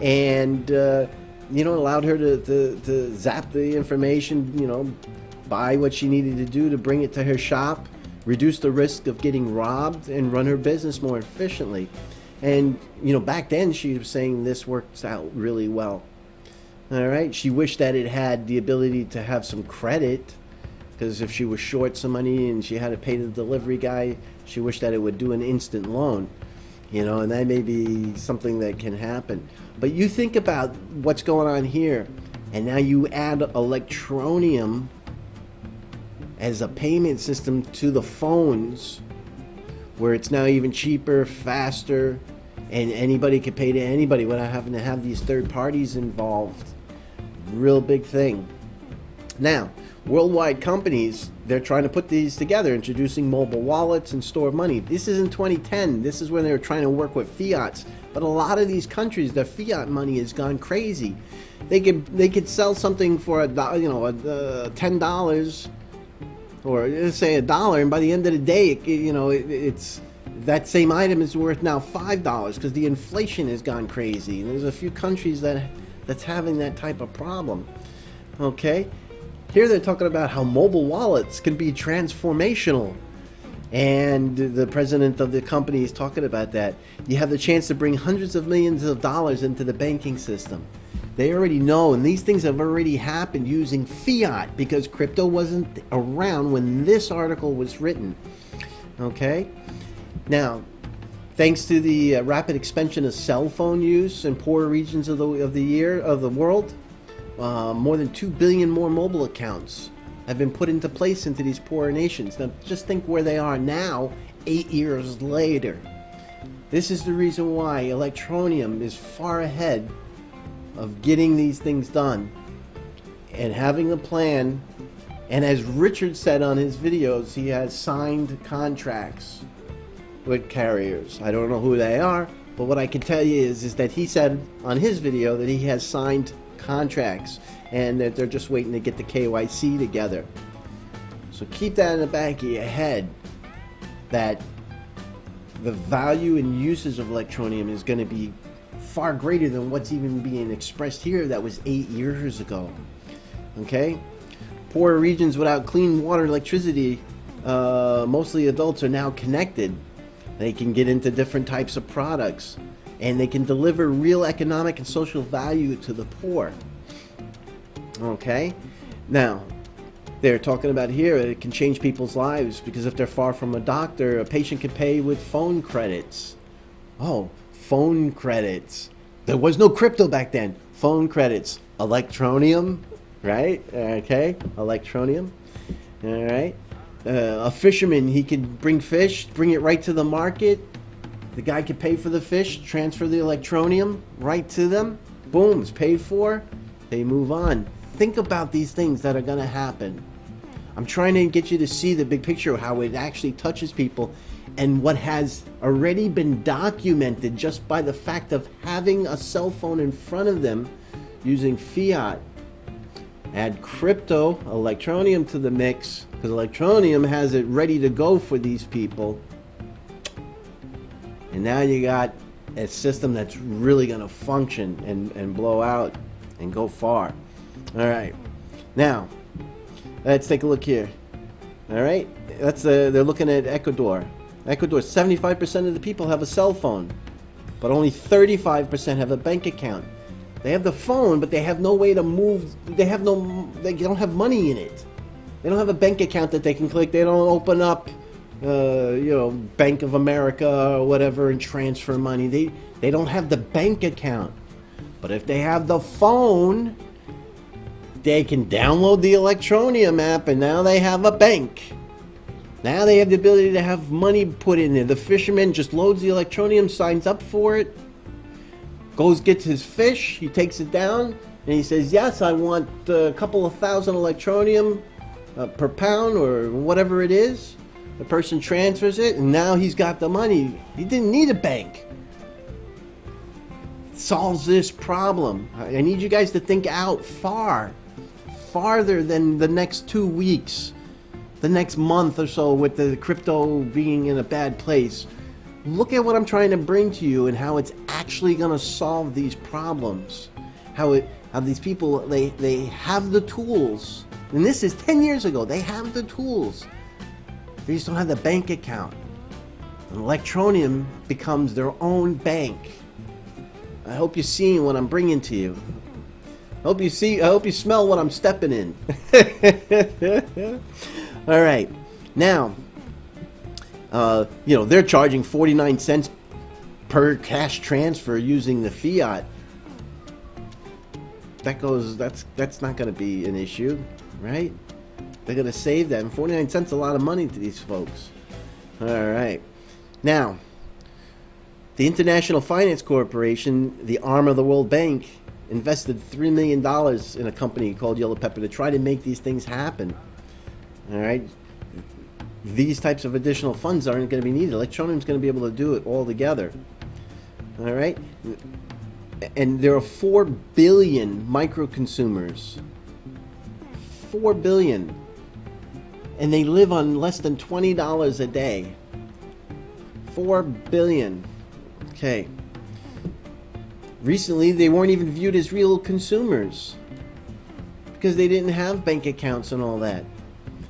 and uh, you know allowed her to, to, to zap the information. You know, buy what she needed to do to bring it to her shop, reduce the risk of getting robbed, and run her business more efficiently. And you know, back then she was saying this works out really well. All right, she wished that it had the ability to have some credit because if she was short some money and she had to pay the delivery guy, she wished that it would do an instant loan. You know, and that may be something that can happen. But you think about what's going on here, and now you add electroneum as a payment system to the phones, where it's now even cheaper, faster, and anybody can pay to anybody without having to have these third parties involved. Real big thing. Now, worldwide companies, they're trying to put these together, introducing mobile wallets and store of money. This is in 2010. This is when they were trying to work with fiats. But a lot of these countries, their fiat money has gone crazy. They could they could sell something for a you know a, uh, ten dollars, or let's say a dollar, and by the end of the day, it, you know it, it's that same item is worth now five dollars because the inflation has gone crazy. And there's a few countries that that's having that type of problem. Okay, here they're talking about how mobile wallets can be transformational. And the president of the company is talking about that. You have the chance to bring hundreds of millions of dollars into the banking system. They already know, and these things have already happened using fiat because crypto wasn't around when this article was written. Okay? Now, thanks to the uh, rapid expansion of cell phone use in poor regions of the, of the year of the world, uh, more than 2 billion more mobile accounts have been put into place into these poorer nations. Now, just think where they are now, eight years later. This is the reason why Electroneum is far ahead of getting these things done and having a plan. And as Richard said on his videos, he has signed contracts with carriers. I don't know who they are, but what I can tell you is, is that he said on his video that he has signed contracts and that they're just waiting to get the KYC together. So keep that in the back of your head that the value and usage of Electroneum is going to be far greater than what's even being expressed here that was eight years ago. Okay? Poor regions without clean water electricity, uh, mostly adults, are now connected They can get into different types of products. And they can deliver real economic and social value to the poor. Okay? Now, they're talking about here it can change people's lives because if they're far from a doctor, a patient can pay with phone credits. Oh, phone credits. There was no crypto back then. Phone credits. Electroneum, right? Okay, electroneum. All right. Uh, a fisherman, he can bring fish, bring it right to the market. The guy can pay for the fish, transfer the electroneum right to them. Boom, it's paid for. They move on. Think about these things that are going to happen. I'm trying to get you to see the big picture of how it actually touches people and what has already been documented just by the fact of having a cell phone in front of them using fiat. Add crypto, electroneum to the mix, because electroneum has it ready to go for these people. And now you got a system that's really going to function and, and blow out and go far. All right. Now, let's take a look here. All right. That's uh, they're looking at Ecuador. Ecuador, 75% of the people have a cell phone, but only 35% have a bank account. They have the phone, but they have no way to move. They have no. They don't have money in it. They don't have a bank account that they can click. They don't open up, uh, you know, Bank of America or whatever and transfer money. They they don't have the bank account. But if they have the phone, they can download the Electroneum app, and now they have a bank. Now they have the ability to have money put in there. The fisherman just loads the Electroneum, signs up for it, goes gets his fish, he takes it down, and he says, "Yes, I want a couple of thousand Electroneum uh, per pound or whatever it is." The person transfers it, and now he's got the money. He didn't need a bank. Solves this problem. I need you guys to think out far, farther than the next two weeks the next month or so with the crypto being in a bad place. Look at what I'm trying to bring to you and how it's actually going to solve these problems. How it how these people they they have the tools. And this is 10 years ago. They have the tools. They just don't have the bank account. And Electroneum becomes their own bank. I hope you're seeing what I'm bringing to you. I hope you see I hope you smell what I'm stepping in. All right. Now, uh, you know, they're charging 49 cents per cash transfer using the fiat. That goes that's that's not going to be an issue, right? They're going to save that. And 49 cents a lot of money to these folks. All right. Now, the International Finance Corporation, the arm of the World Bank, invested $3 million in a company called Yellow Pepper to try to make these things happen. All right. These types of additional funds aren't going to be needed. Electroneum is going to be able to do it all together. All right. And there are 4 billion micro consumers. 4 billion. And they live on less than $20 a day. 4 billion. Okay. Recently, they weren't even viewed as real consumers because they didn't have bank accounts and all that.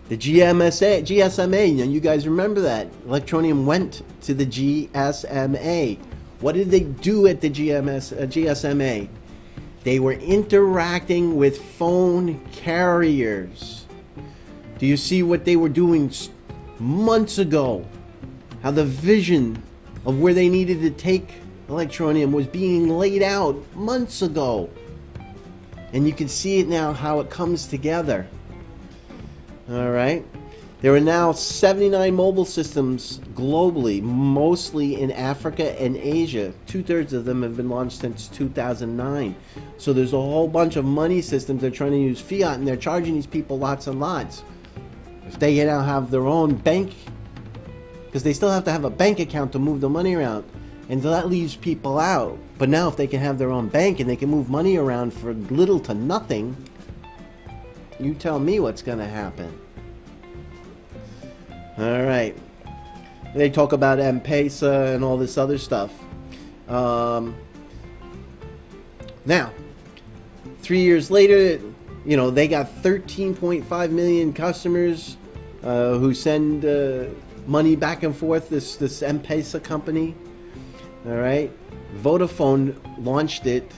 The GMSA, GSMA, you, guys remember that. Electroneum went to the GSMA. What did they do at the GMS, uh, GSMA? They were interacting with phone carriers. Do you see what they were doing months ago? How the vision of where they needed to take Electroneum was being laid out months ago. And you can see it now how it comes together. All right. There are now 79 mobile systems globally, mostly in Africa and Asia. Two thirds of them have been launched since 2009. So there's a whole bunch of money systems they're trying to use fiat, and they're charging these people lots and lots. If they now have their own bank, because they still have to have a bank account to move the money around, and that leaves people out. But now, if they can have their own bank and they can move money around for little to nothing, you tell me what's going to happen. All right. They talk about M-Pesa and all this other stuff. Um, now, three years later, you know, they got 13.5 million customers uh, who send uh, money back and forth. This this M-Pesa company. All right, Vodafone launched it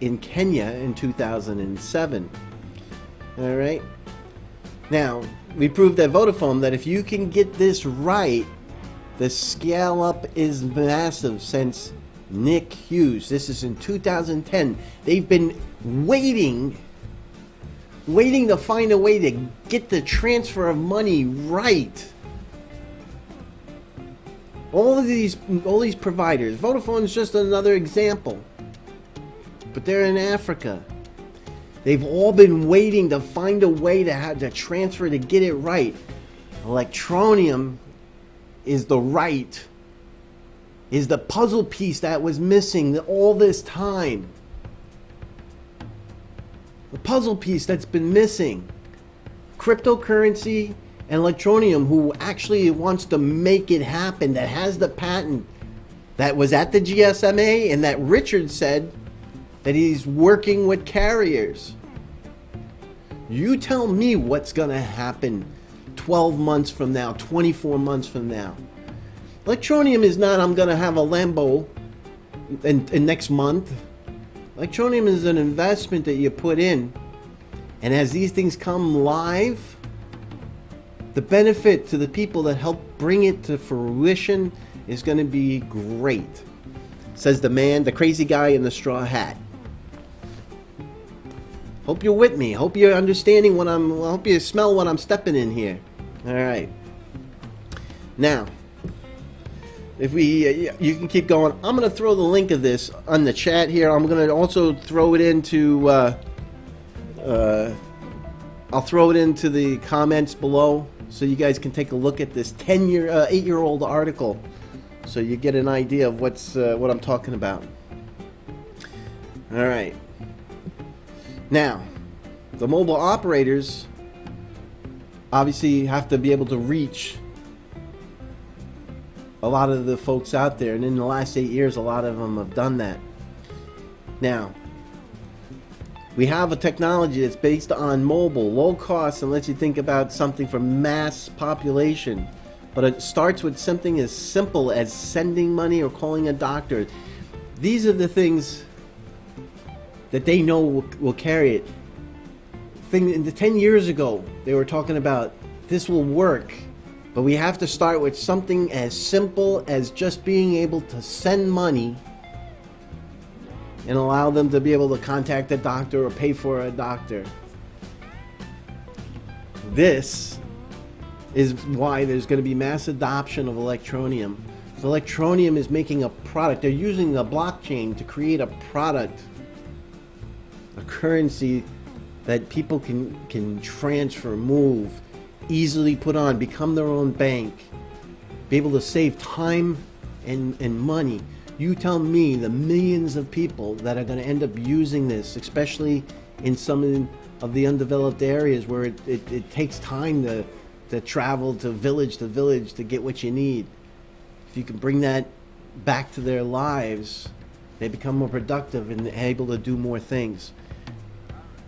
in Kenya in 2007. All right. Now we proved at Vodafone that if you can get this right, the scale up is massive since Nick Hughes. This is in 2010. They've been waiting waiting to find a way to get the transfer of money right. All of these all these providers, Vodafone is just another example. But they're in Africa. They've all been waiting to find a way to have to transfer to get it right. Electroneum is the right is the puzzle piece that was missing all this time. The puzzle piece that's been missing. Cryptocurrency and Electroneum, who actually wants to make it happen, that has the patent that was at the GSMA and that Richard said that he's working with carriers. You tell me what's going to happen 12 months from now, 24 months from now. Electroneum is not, I'm going to have a Lambo in, in next month. Electroneum is an investment that you put in. And as these things come live, the benefit to the people that help bring it to fruition is going to be great. Says the man, the crazy guy in the straw hat. Hope you're with me. Hope you're understanding what I'm. Hope you smell what I'm stepping in here. All right. Now, if we, uh, you can keep going. I'm gonna throw the link of this on the chat here. I'm gonna also throw it into. Uh, uh, I'll throw it into the comments below so you guys can take a look at this 10 year, uh, 8 year old article, so you get an idea of what's uh, what I'm talking about. All right. Now, the mobile operators obviously have to be able to reach a lot of the folks out there, and in the last eight years, a lot of them have done that. Now, we have a technology that's based on mobile, low cost, and lets you think about something for mass population. But it starts with something as simple as sending money or calling a doctor. These are the things that they know will, will carry it. Thing, the 10 years ago, they were talking about this will work, but we have to start with something as simple as just being able to send money and allow them to be able to contact a doctor or pay for a doctor. This is why there's going to be mass adoption of electroneum. So Electroneum is making a product. They're using the blockchain to create a product a currency that people can can transfer, move, easily put on, become their own bank, be able to save time and, and money. You tell me the millions of people that are going to end up using this, especially in some of the undeveloped areas where it, it, it takes time to, to travel to village to village to get what you need. If you can bring that back to their lives, they become more productive and able to do more things.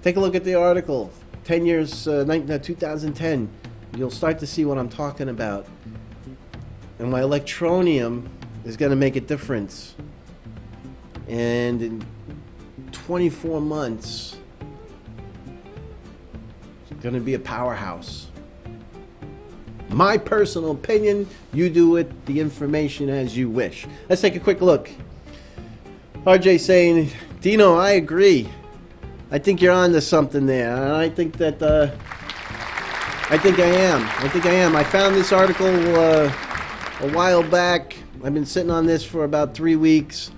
Take a look at the article. 10 years, uh, 2010. You'll start to see what I'm talking about. And my electroneum is going to make a difference. And in 24 months, it's going to be a powerhouse. My personal opinion, you do with the information as you wish. Let's take a quick look. RJ saying, Dino, I agree. I think you're on to something there. And I think that, uh, I think I am. I think I am. I found this article uh, a while back. I've been sitting on this for about three weeks.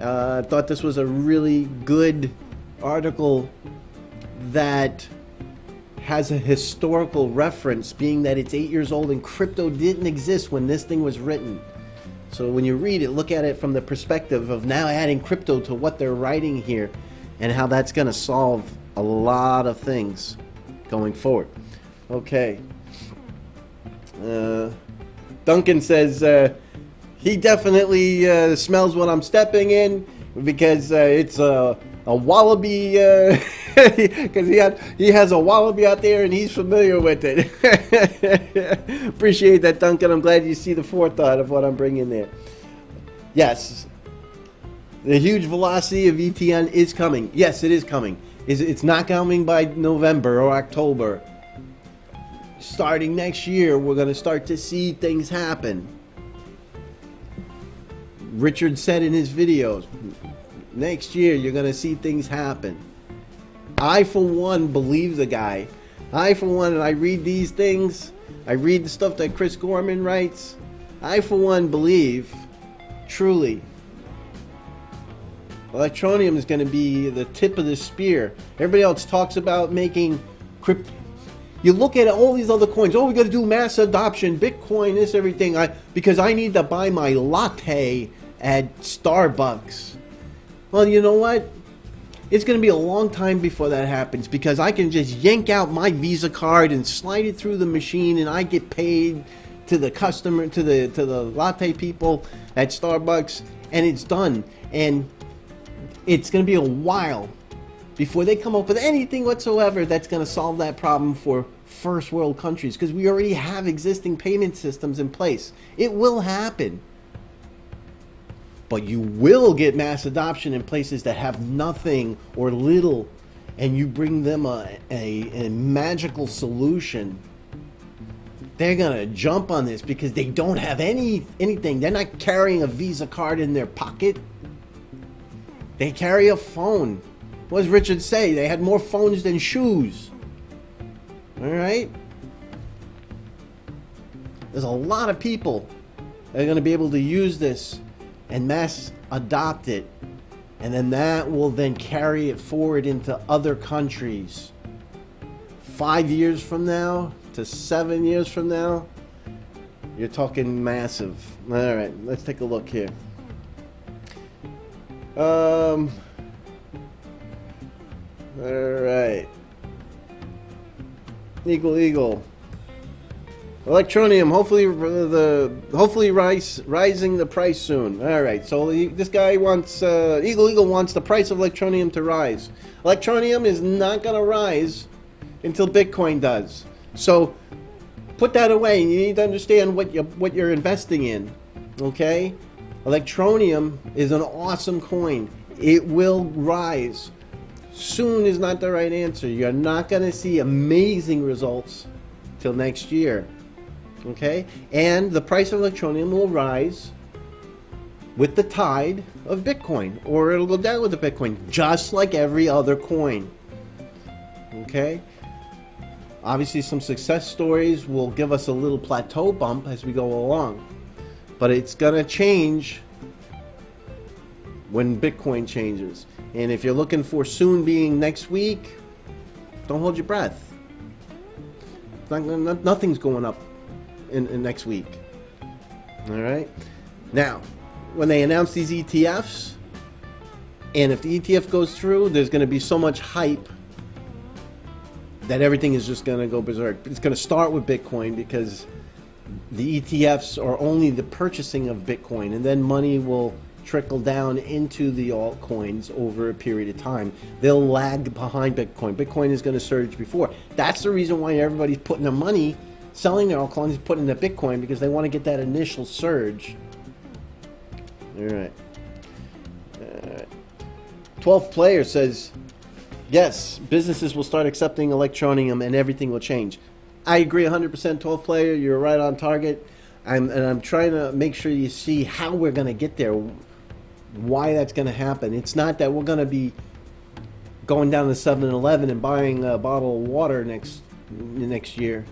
Uh, thought this was a really good article that has a historical reference, being that it's eight years old and crypto didn't exist when this thing was written. So when you read it, look at it from the perspective of now adding crypto to what they're writing here and how that's going to solve a lot of things going forward. Okay. Uh, Duncan says uh, he definitely uh, smells what I'm stepping in because uh, it's a, a wallaby because he had he has a wallaby out there and he's familiar with it. Appreciate that, Duncan. I'm glad you see the forethought of what I'm bringing there. Yes, the huge velocity of ETN is coming. Yes, it is coming. It's not coming by November or October. Starting next year, we're going to start to see things happen. Richard said in his videos, next year you're going to see things happen. I, for one, believe the guy. I, for one, and I read these things, I read the stuff that Chris Gorman writes. I, for one, believe, truly, electroneum is going to be the tip of the spear. Everybody else talks about making crypto. You look at all these other coins. Oh, we got to do mass adoption, Bitcoin, this, everything. I because I need to buy my latte at Starbucks. Well, you know what? It's going to be a long time before that happens because I can just yank out my Visa card and slide it through the machine, and I get paid to the customer, to the to the latte people at Starbucks, and it's done. And it's going to be a while before they come up with anything whatsoever that's going to solve that problem for first world countries because we already have existing payment systems in place. It will happen. But you will get mass adoption in places that have nothing or little, and you bring them a, a, a magical solution. They're gonna jump on this because they don't have any anything. They're not carrying a Visa card in their pocket. They carry a phone. What does Richard say? They had more phones than shoes. All right? There's a lot of people that are going to be able to use this and mass adopt it. And then that will then carry it forward into other countries. Five years from now to seven years from now, you're talking massive. All right, let's take a look here. Um. All right. Eagle Eagle. Electroneum, hopefully the hopefully rise rising the price soon. All right, so this guy wants uh, Eagle Eagle wants the price of Electroneum to rise. Electroneum is not to rise until Bitcoin does. So put that away, you need to understand what you what you're investing in. Okay, Electroneum is an awesome coin. It will rise. Soon is not the right answer. You're not going to see amazing results till next year. Okay? And the price of electroneum will rise with the tide of Bitcoin, or it'll go down with the Bitcoin, just like every other coin. Okay? Obviously, some success stories will give us a little plateau bump as we go along. But it's going to change when Bitcoin changes. And if you're looking for soon being next week, don't hold your breath. Not, not, nothing's going up in, in next week. All right. Now, when they announce these ETFs, and if the ETF goes through, there's going to be so much hype that everything is just going to go berserk. It's going to start with Bitcoin because the ETFs are only the purchasing of Bitcoin, and then money will trickle down into the altcoins over a period of time. They'll lag behind Bitcoin. Bitcoin is going to surge before. That's the reason why everybody's putting their money, selling their altcoins, putting their Bitcoin because they want to get that initial surge. All right. Right. 12th player says, yes, businesses will start accepting electroneum and everything will change. I agree 100% 12th player. You're right on target. I'm, and I'm trying to make sure you see how we're going to get there, why that's going to happen. It's not that we're going to be going down to 7-Eleven and buying a bottle of water next next year.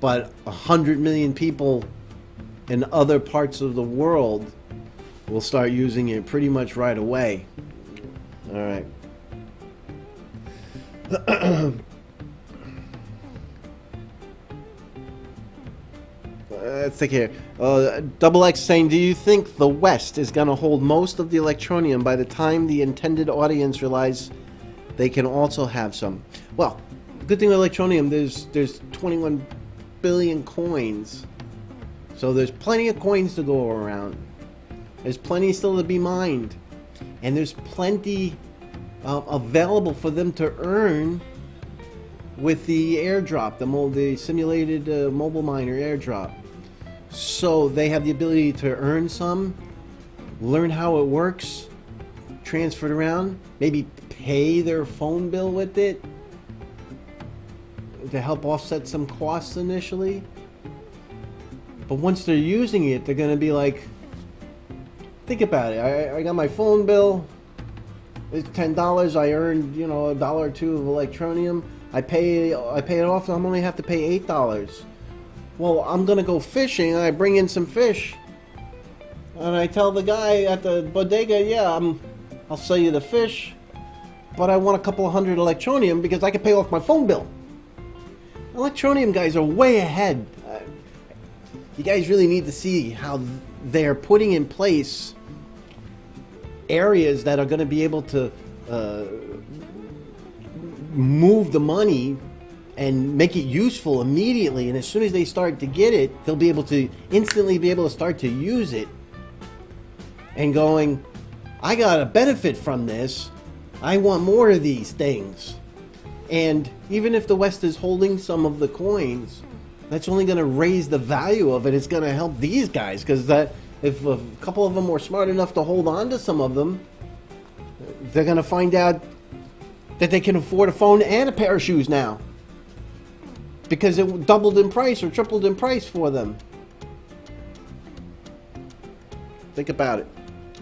But 100 million people in other parts of the world will start using it pretty much right away. All right. let's take here. Uh, Double X saying, do you think the West is going to hold most of the electroneum by the time the intended audience realize they can also have some? Well, good thing with electroneum, there's there's 21 billion coins, so there's plenty of coins to go around. There's plenty still to be mined. and there's plenty uh, available for them to earn with the airdrop, the, mo- the simulated uh, mobile miner airdrop. So they have the ability to earn some, learn how it works, transfer it around, maybe pay their phone bill with it to help offset some costs initially. But once they're using it, they're going to be like, think about it. I, I got my phone bill. It's ten dollars. I earned, you know, a dollar or two of electroneum. I pay, I pay it off. I'm only have to pay eight dollars. Well, I'm gonna go fishing. And I bring in some fish, and I tell the guy at the bodega, yeah, I'm, I'll sell you the fish, but I want a couple of hundred electroneum because I can pay off my phone bill. Electroneum guys are way ahead. Uh, you guys really need to see how they're putting in place areas that are going to be able to uh, move the money and make it useful immediately. And as soon as they start to get it, they'll be able to instantly be able to start to use it and going, I got a benefit from this. I want more of these things. And even if the West is holding some of the coins, that's only going to raise the value of it. It's going to help these guys because that if a couple of them were smart enough to hold on to some of them, they're going to find out that they can afford a phone and a pair of shoes now because it doubled in price or tripled in price for them. Think about it.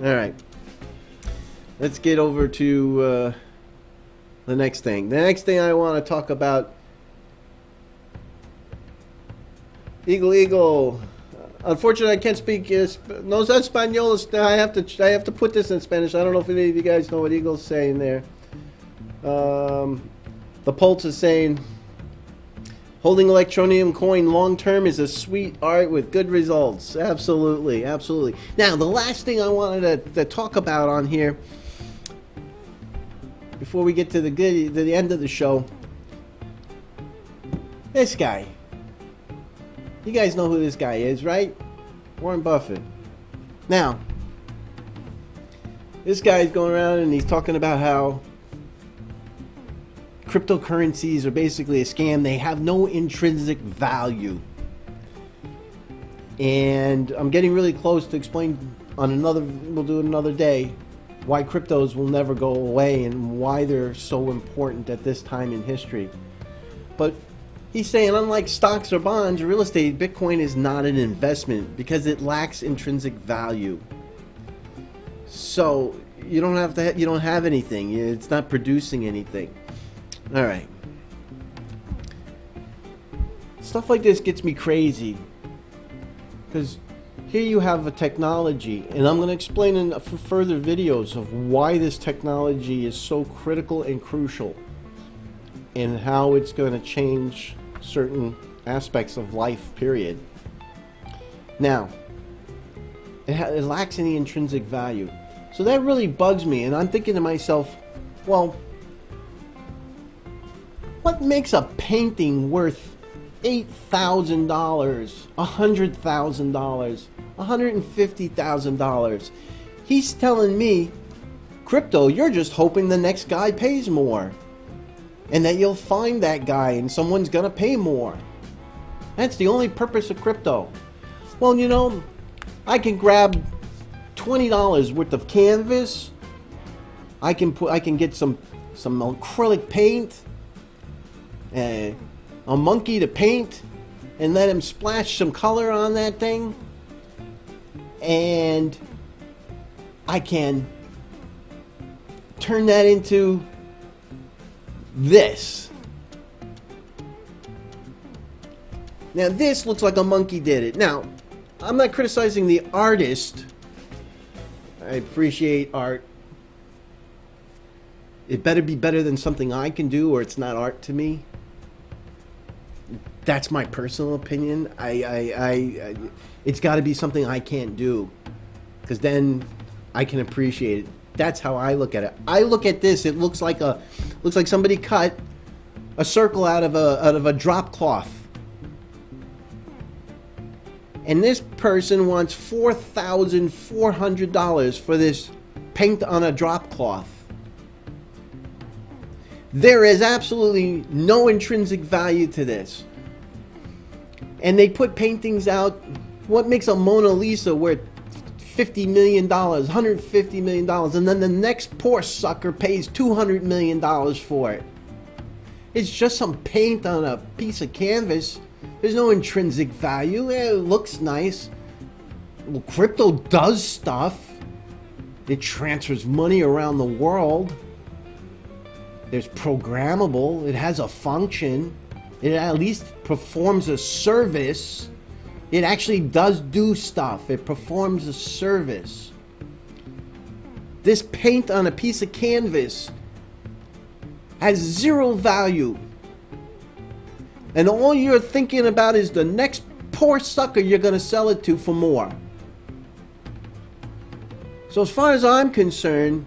All right. Let's get over to uh, the next thing. The next thing I want to talk about Eagle Eagle. Unfortunately, I can't speak uh, no español. I have to I have to put this in Spanish. I don't know if any of you guys know what Eagle's saying there. Um, the Pulse is saying holding electroneum coin long term is a sweet art with good results. Absolutely, absolutely. Now, the last thing I wanted to, to talk about on here before we get to the good to the end of the show. This guy. You guys know who this guy is, right? Warren Buffett. Now, this guy's going around and he's talking about how cryptocurrencies are basically a scam. They have no intrinsic value. And I'm getting really close to explain on another we'll do it another day why cryptos will never go away and why they're so important at this time in history. But he's saying, unlike stocks or bonds, or real estate, Bitcoin is not an investment because it lacks intrinsic value. So you don't have to. You don't have anything. It's not producing anything. All right. Stuff like this gets me crazy because here you have a technology, and I'm going to explain in further videos of why this technology is so critical and crucial and how it's going to change certain aspects of life, period. Now, it, it lacks any intrinsic value. So that really bugs me, and I'm thinking to myself, well, what makes a painting worth $8,000, $100,000, $150,000? He's telling me, crypto, you're just hoping the next guy pays more. And that you'll find that guy and someone's gonna pay more. That's the only purpose of crypto. Well, you know, I can grab $20 worth of canvas. I can put I can get some some acrylic paint uh, a monkey to paint and let him splash some color on that thing. And I can turn that into this. Now, this looks like a monkey did it. Now, I'm not criticizing the artist. I appreciate art. It better be better than something I can do, or it's not art to me that's my personal opinion. I, I, I, I it's got to be something I can't do, because then I can appreciate it. That's how I look at it. I look at this. It looks like a, looks like somebody cut a circle out of a out of a drop cloth. And this person wants four thousand four hundred dollars for this paint on a drop cloth. There is absolutely no intrinsic value to this. And they put paintings out. What makes a Mona Lisa worth $50 million, $150 million, and then the next poor sucker pays $200 million for it? It's just some paint on a piece of canvas. There's no intrinsic value. It looks nice. Well, crypto does stuff. It transfers money around the world. There's programmable. It has a function. It at least performs a service. It actually does do stuff. It performs a service. This paint on a piece of canvas has zero value. And all you're thinking about is the next poor sucker you're going to sell it to for more. So, as far as I'm concerned,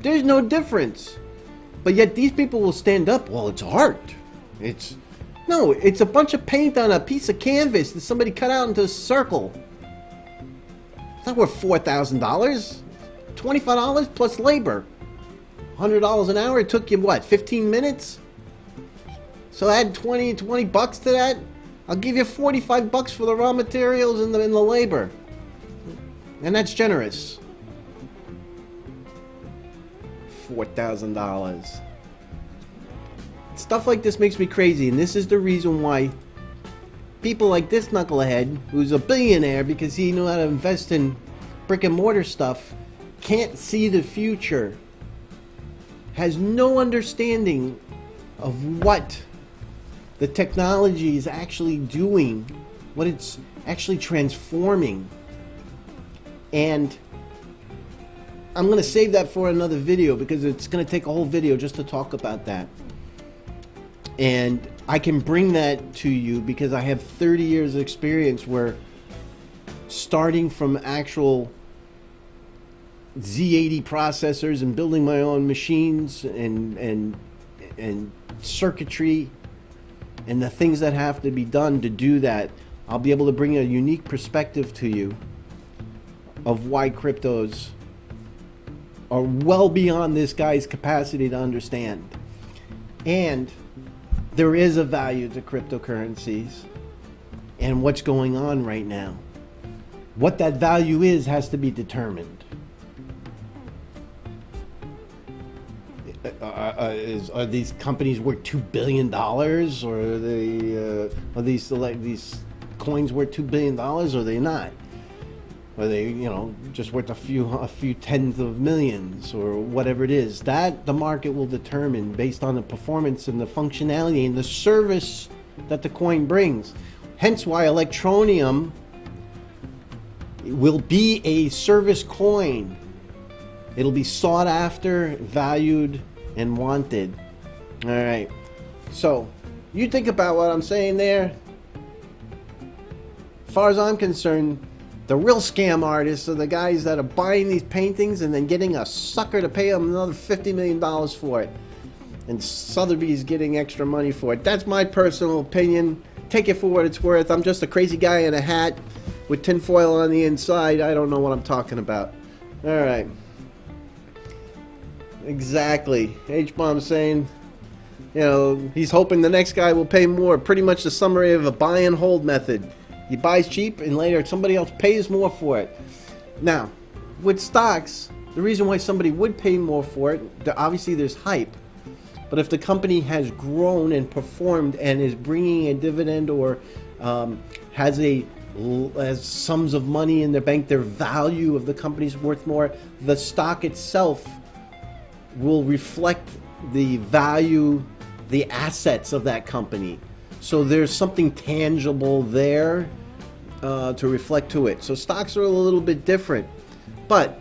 there's no difference. But yet these people will stand up. Well, it's art. It's no, it's a bunch of paint on a piece of canvas that somebody cut out into a circle. It's not worth four thousand dollars. Twenty-five dollars plus labor. Hundred dollars an hour. It took you what? Fifteen minutes. So add 20, 20 bucks to that. I'll give you forty-five bucks for the raw materials and the, and the labor. And that's generous. $4,000. Stuff like this makes me crazy, and this is the reason why people like this knucklehead, who's a billionaire because he knew how to invest in brick and mortar stuff, can't see the future, has no understanding of what the technology is actually doing, what it's actually transforming. And I'm going to save that for another video because it's going to take a whole video just to talk about that. And I can bring that to you because I have 30 years of experience where starting from actual Z80 processors and building my own machines and and and circuitry and the things that have to be done to do that, I'll be able to bring a unique perspective to you of why cryptos are well beyond this guy's capacity to understand. And there is a value to cryptocurrencies and what's going on right now. What that value is has to be determined. Uh, uh, uh is, are these companies worth two billion dollars, or are they uh, are these these coins worth two billion dollars, or are they not? Are they, you know, just worth a few a few tens of millions or whatever it is? That the market will determine based on the performance and the functionality and the service that the coin brings. Hence why electroneum will be a service coin. It'll be sought after, valued, and wanted. All right. So, you think about what I'm saying there. As far as I'm concerned, the real scam artists are the guys that are buying these paintings and then getting a sucker to pay them another $50 million for it. And Sotheby's getting extra money for it. That's my personal opinion. Take it for what it's worth. I'm just a crazy guy in a hat with tinfoil on the inside. I don't know what I'm talking about. All right. Exactly. H-Bomb saying, you know, he's hoping the next guy will pay more. Pretty much the summary of a buy and hold method. He buys cheap and later somebody else pays more for it. Now, with stocks, the reason why somebody would pay more for it, obviously there's hype. But if the company has grown and performed and is bringing a dividend or um, has a has sums of money in their bank, their value of the company is worth more. The stock itself will reflect the value, the assets of that company. So there's something tangible there uh, to reflect to it. So stocks are a little bit different, but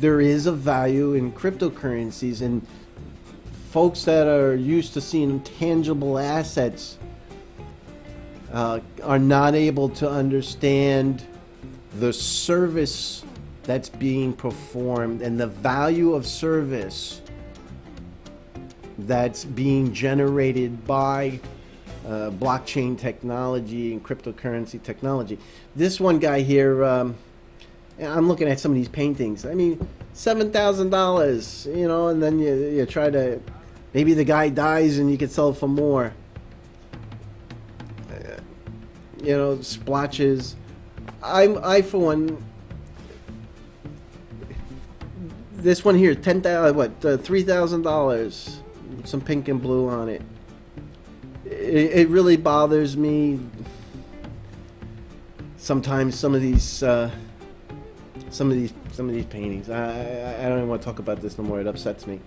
there is a value in cryptocurrencies and folks that are used to seeing tangible assets uh, are not able to understand the service that's being performed and the value of service that's being generated by uh, blockchain technology and cryptocurrency technology. This one guy here, um, I'm looking at some of these paintings. I mean, seven thousand dollars, you know, and then you you try to maybe the guy dies and you can sell for more. Uh, you know, splotches. I'm I for one. This one here, ten thousand, what, uh, three thousand dollars, some pink and blue on it. it. It really bothers me. Sometimes some of these, uh, some of these, some of these paintings. I, I I don't even want to talk about this no more. It upsets me.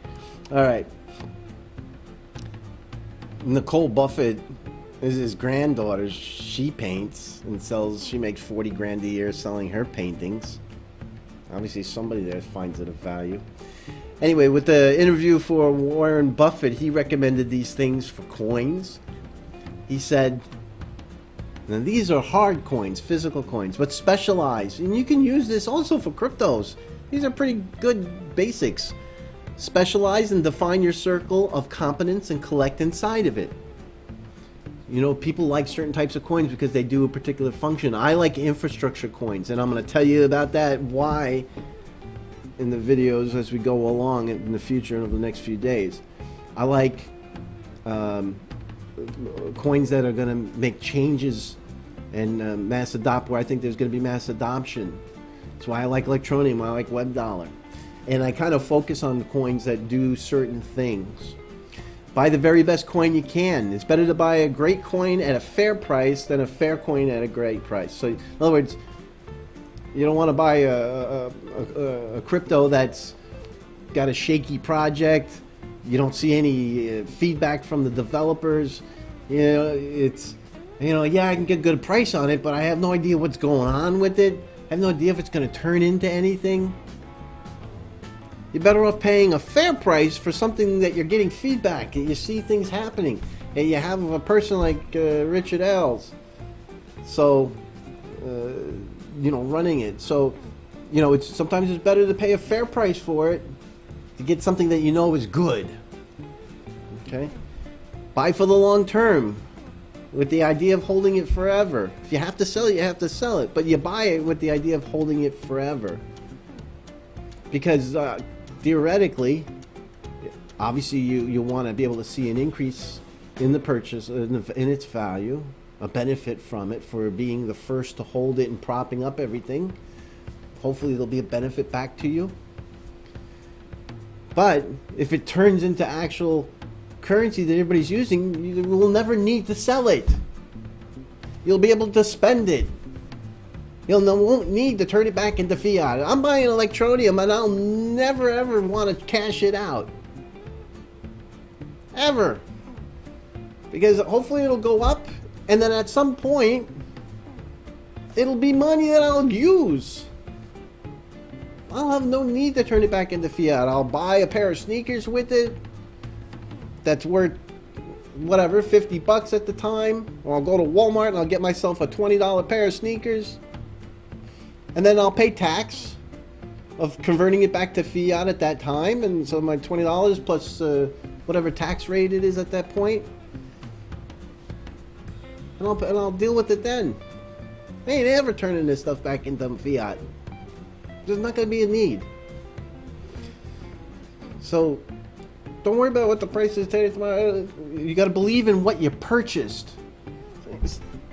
All right. Nicole Buffett is his granddaughter. She paints and sells. She makes forty grand a year selling her paintings. Obviously, somebody there finds it of value. Anyway, with the interview for Warren Buffett, he recommended these things for coins. He said, now these are hard coins, physical coins, but specialized. And you can use this also for cryptos. These are pretty good basics. Specialize and define your circle of competence and collect inside of it. You know, people like certain types of coins because they do a particular function. I like infrastructure coins, and I'm going to tell you about that why in the videos as we go along in the future and over the next few days. I like um, coins that are going to make changes and uh, mass adopt where I think there's going to be mass adoption. That's why I like Electroneum, I like Web Dollar. And I kind of focus on the coins that do certain things. Buy the very best coin you can. It's better to buy a great coin at a fair price than a fair coin at a great price. So, in other words, you don't want to buy a, a, a, a crypto that's got a shaky project. You don't see any uh, feedback from the developers. You know, it's you know, yeah, I can get a good price on it, but I have no idea what's going on with it. I have no idea if it's going to turn into anything. You're better off paying a fair price for something that you're getting feedback and you see things happening. And you have a person like uh, Richard Ells. So, uh, you know, running it. So, you know, it's sometimes it's better to pay a fair price for it to get something that you know is good. Okay? Buy for the long term with the idea of holding it forever. If you have to sell it, you have to sell it. But you buy it with the idea of holding it forever. Because uh, theoretically, obviously, you, you want to be able to see an increase in the purchase, in, the, in its value, a benefit from it for being the first to hold it and propping up everything. Hopefully, there'll be a benefit back to you. But if it turns into actual currency that everybody's using, you will never need to sell it. You'll be able to spend it. You'll no, won't need to turn it back into fiat. I'm buying Electroneum and I'll never ever want to cash it out. Ever. Because hopefully it'll go up and then at some point it'll be money that I'll use. I'll have no need to turn it back into fiat. I'll buy a pair of sneakers with it that's worth whatever 50 bucks at the time or I'll go to Walmart and I'll get myself a $20 pair of sneakers and then I'll pay tax of converting it back to fiat at that time and so my $20 plus uh, whatever tax rate it is at that point and I'll, and I'll deal with it then I ain't ever turning this stuff back into fiat there's not going to be a need so don't worry about what the price is today tomorrow. You got to believe in what you purchased.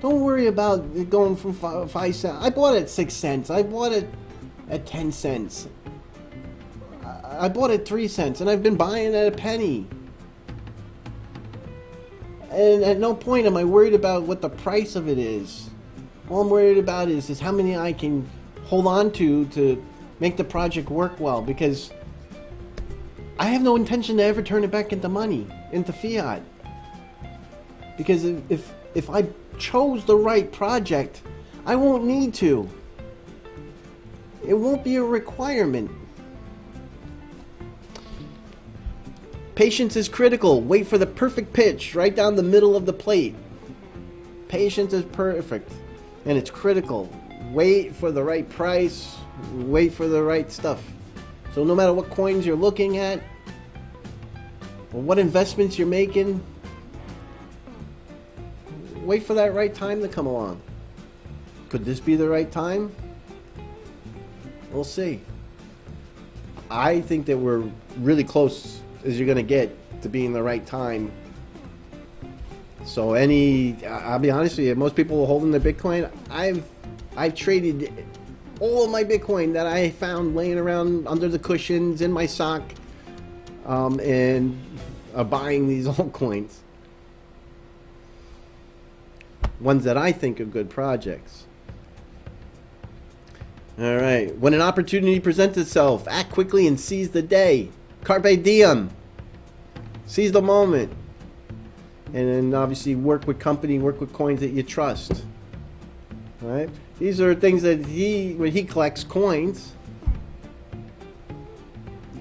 Don't worry about going from five, five cents. I bought it at six cents. I bought it at ten cents. I bought it three cents, and I've been buying at a penny. And at no point am I worried about what the price of it is. All I'm worried about is is how many I can hold on to to make the project work well because I have no intention to ever turn it back into money, into fiat. Because if, if, if I chose the right project, I won't need to. It won't be a requirement. Patience is critical. Wait for the perfect pitch right down the middle of the plate. Patience is perfect and it's critical. Wait for the right price, wait for the right stuff. So no matter what coins you're looking at, or what investments you're making, wait for that right time to come along. Could this be the right time? We'll see. I think that we're really close as you're going to get to being the right time. So any, I'll be honest with you, most people holding their Bitcoin, I've I've traded all of my Bitcoin that I found laying around under the cushions in my sock, um, and buying these altcoins. Ones that I think are good projects. All right. When an opportunity presents itself, act quickly and seize the day. Carpe diem. Seize the moment. And then obviously work with company, work with coins that you trust. All right. These are things that he when he collects coins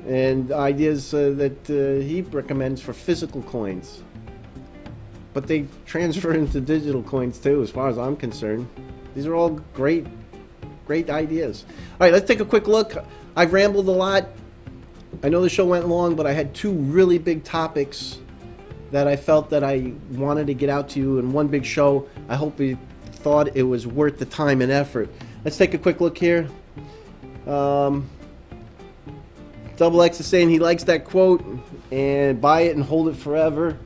and ideas uh, that uh, he recommends for physical coins. But they transfer into digital coins too, as far as I'm concerned. These are all great great ideas. All right, let's take a quick look. I've rambled a lot. I know the show went long, but I had two really big topics that I felt that I wanted to get out to you in one big show. I hope you thought it was worth the time and effort. Let's take a quick look here. Um, Double X is saying he likes that quote and buy it and hold it forever.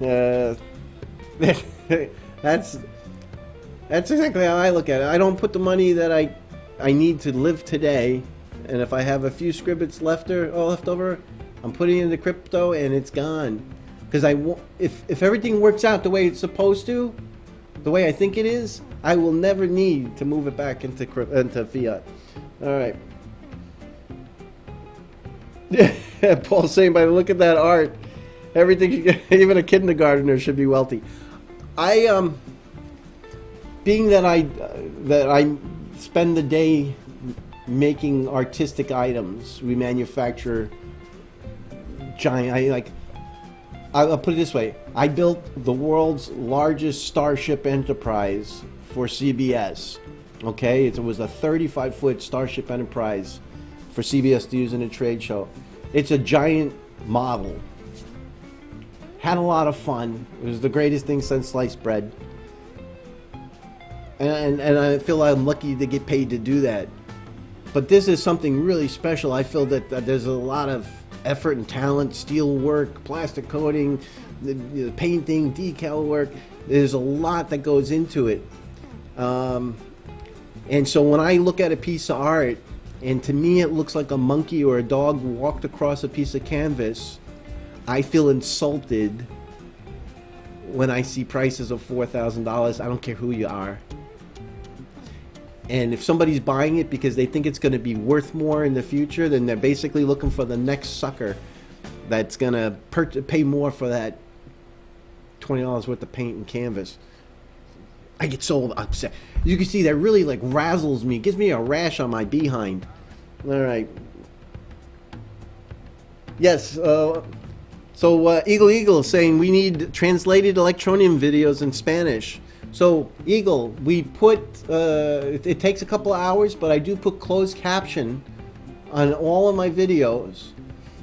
Uh, that's that's exactly how I look at it. I don't put the money that I I need to live today, and if I have a few scribblets left or oh, left over, I'm putting it into crypto and it's gone. Because I if if everything works out the way it's supposed to, the way I think it is, I will never need to move it back into into fiat. All right. Paul's saying, by look at that art, everything, even a kindergartner should be wealthy. I um, being that I uh, that I spend the day making artistic items. We manufacture giant. I like. I'll put it this way: I built the world's largest Starship Enterprise for CBS. Okay, it was a 35 foot Starship Enterprise for CBS to use in a trade show. It's a giant model. Had a lot of fun. It was the greatest thing since sliced bread and, and I feel I'm lucky to get paid to do that. But this is something really special. I feel that, that there's a lot of effort and talent, steel work, plastic coating, the, the painting, decal work. There's a lot that goes into it. Um, and so when I look at a piece of art, and to me it looks like a monkey or a dog walked across a piece of canvas, I feel insulted when I see prices of $4,000. I don't care who you are. And if somebody's buying it because they think it's going to be worth more in the future, then they're basically looking for the next sucker that's going to pay more for that $20 worth of paint and canvas. I get so upset. You can see that really like razzles me. Gives me a rash on my behind. All right. Yes. Uh, so uh, Eagle Eagle saying we need translated Electroneum videos in Spanish. So, Eagle, we put, uh, it, it, takes a couple hours, but I do put closed caption on all of my videos.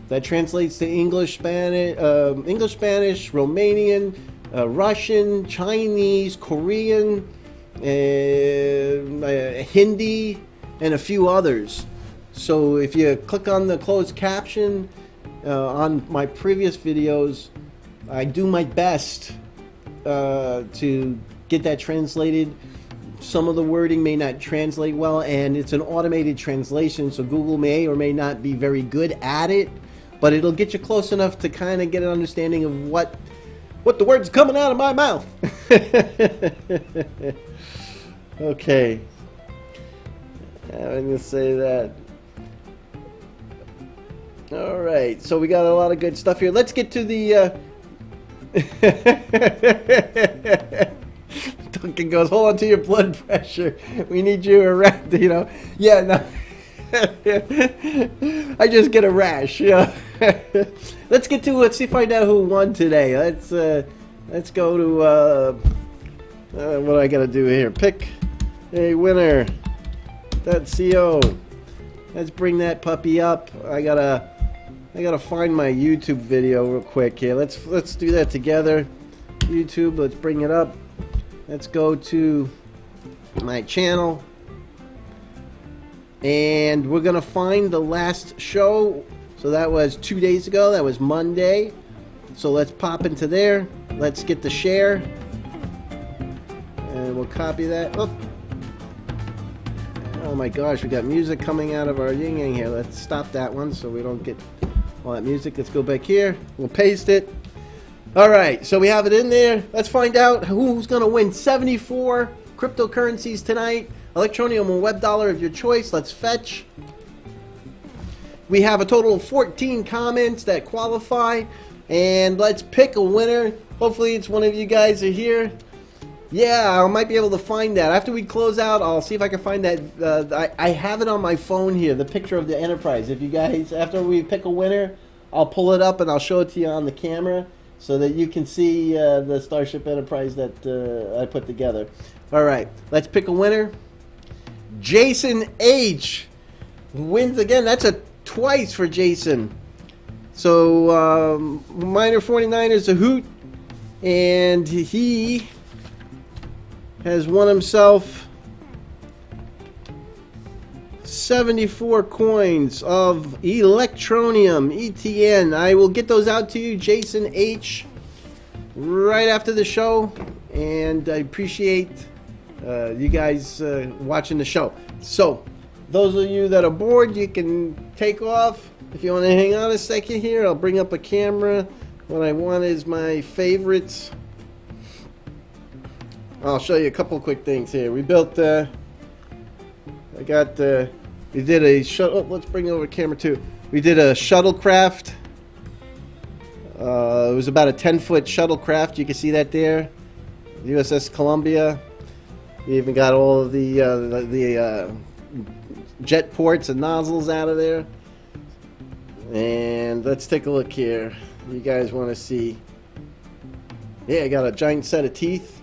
That translates to English, Spanish, uh, English, Spanish, Romanian, uh, Russian, Chinese, Korean, uh, Hindi, and a few others. So if you click on the closed caption uh, on my previous videos, I do my best uh, to get that translated. Some of the wording may not translate well, and it's an automated translation, so Google may or may not be very good at it, but it'll get you close enough to kind of get an understanding of what what the words coming out of my mouth. okay. I'm to say that. All right, so we got a lot of good stuff here. Let's get to the. Uh... Duncan goes, hold on to your blood pressure. We need you around, you know. Yeah, no. I just get a rash. Yeah. let's get to let's see find out who won today. Let's uh, let's go to uh, uh, what do I gotta do here. Pick a winner. That's CO. Let's bring that puppy up. I gotta I gotta find my YouTube video real quick here. Let's let's do that together. YouTube, let's bring it up. Let's go to my channel. And we're to find the last show. So that was two days ago. That was Monday. So let's pop into there. Let's get the share. And we'll copy that. Oh, oh my gosh, we got music coming out of our yin yang here. Let's stop that one so we don't get all that music. Let's go back here. We'll paste it. All right, so we have it in there. Let's find out who's going to win 74 cryptocurrencies tonight. Electroneum or web dollar of your choice. Let's fetch. We have a total of 14 comments that qualify. And let's pick a winner. Hopefully it's one of you guys are here. Yeah, I might be able to find that. After we close out, I'll see if I can find that. Uh, I, I have it on my phone here, the picture of the Enterprise. If you guys, after we pick a winner, I'll pull it up and I'll show it to you on the camera so that you can see uh, the Starship Enterprise that uh, I put together. All right, let's pick a winner. Jason H wins again. That's a twice for Jason. So um, Miner 49 is a hoot, and he has won himself 74 coins of Electroneum ETN. I will get those out to you, Jason H, right after the show. And I appreciate uh, you guys uh, watching the show. So, those of you that are bored, you can take off. If you want to hang on a second here, I'll bring up a camera. What I want is my favorites. I'll show you a couple quick things here. We built, uh, I got, uh, we did a shuttle, oh, let's bring over camera two. We did a shuttlecraft. Uh, it was about a 10 foot shuttlecraft. You can see that there. USS Columbia. We even got all of the, uh, the, the uh, jet ports and nozzles out of there. And let's take a look here. You guys want to see. Yeah, I got a giant set of teeth.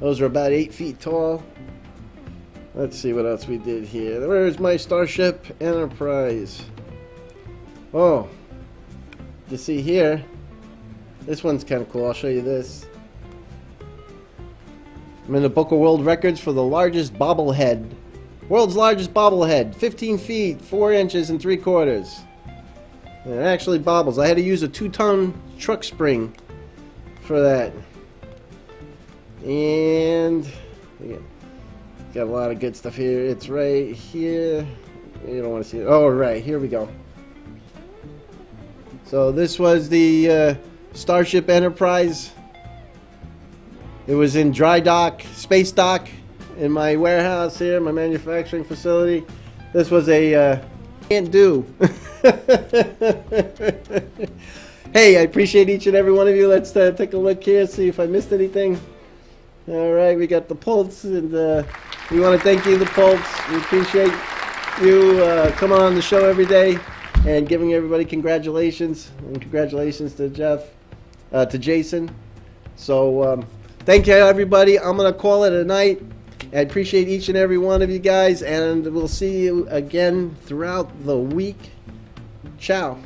Those are about eight feet tall. Let's see what else we did here. Where's my Starship Enterprise? Oh, you see here. This one's kind of cool. I'll show you this. I'm in the Book of World Records for the largest bobblehead. World's largest bobblehead. 15 feet, 4 inches, and 3 quarters. And it actually bobbles. I had to use a 2-ton truck spring for that. And... Got a lot of good stuff here. It's right here. You don't want to see it. Oh, right. Here we go. So this was the uh, Starship Enterprise. It was in dry dock, space dock, in my warehouse here, my manufacturing facility. This was a uh, can't do. hey, I appreciate each and every one of you. Let's uh, take a look here, see if I missed anything. All right, we got the pulse, and uh, we want to thank you, the pulse. We appreciate you uh, coming on the show every day and giving everybody congratulations and congratulations to Jeff, uh, to Jason. So um, thank you, everybody. I'm gonna call it a night. I appreciate each and every one of you guys, and we'll see you again throughout the week. Ciao.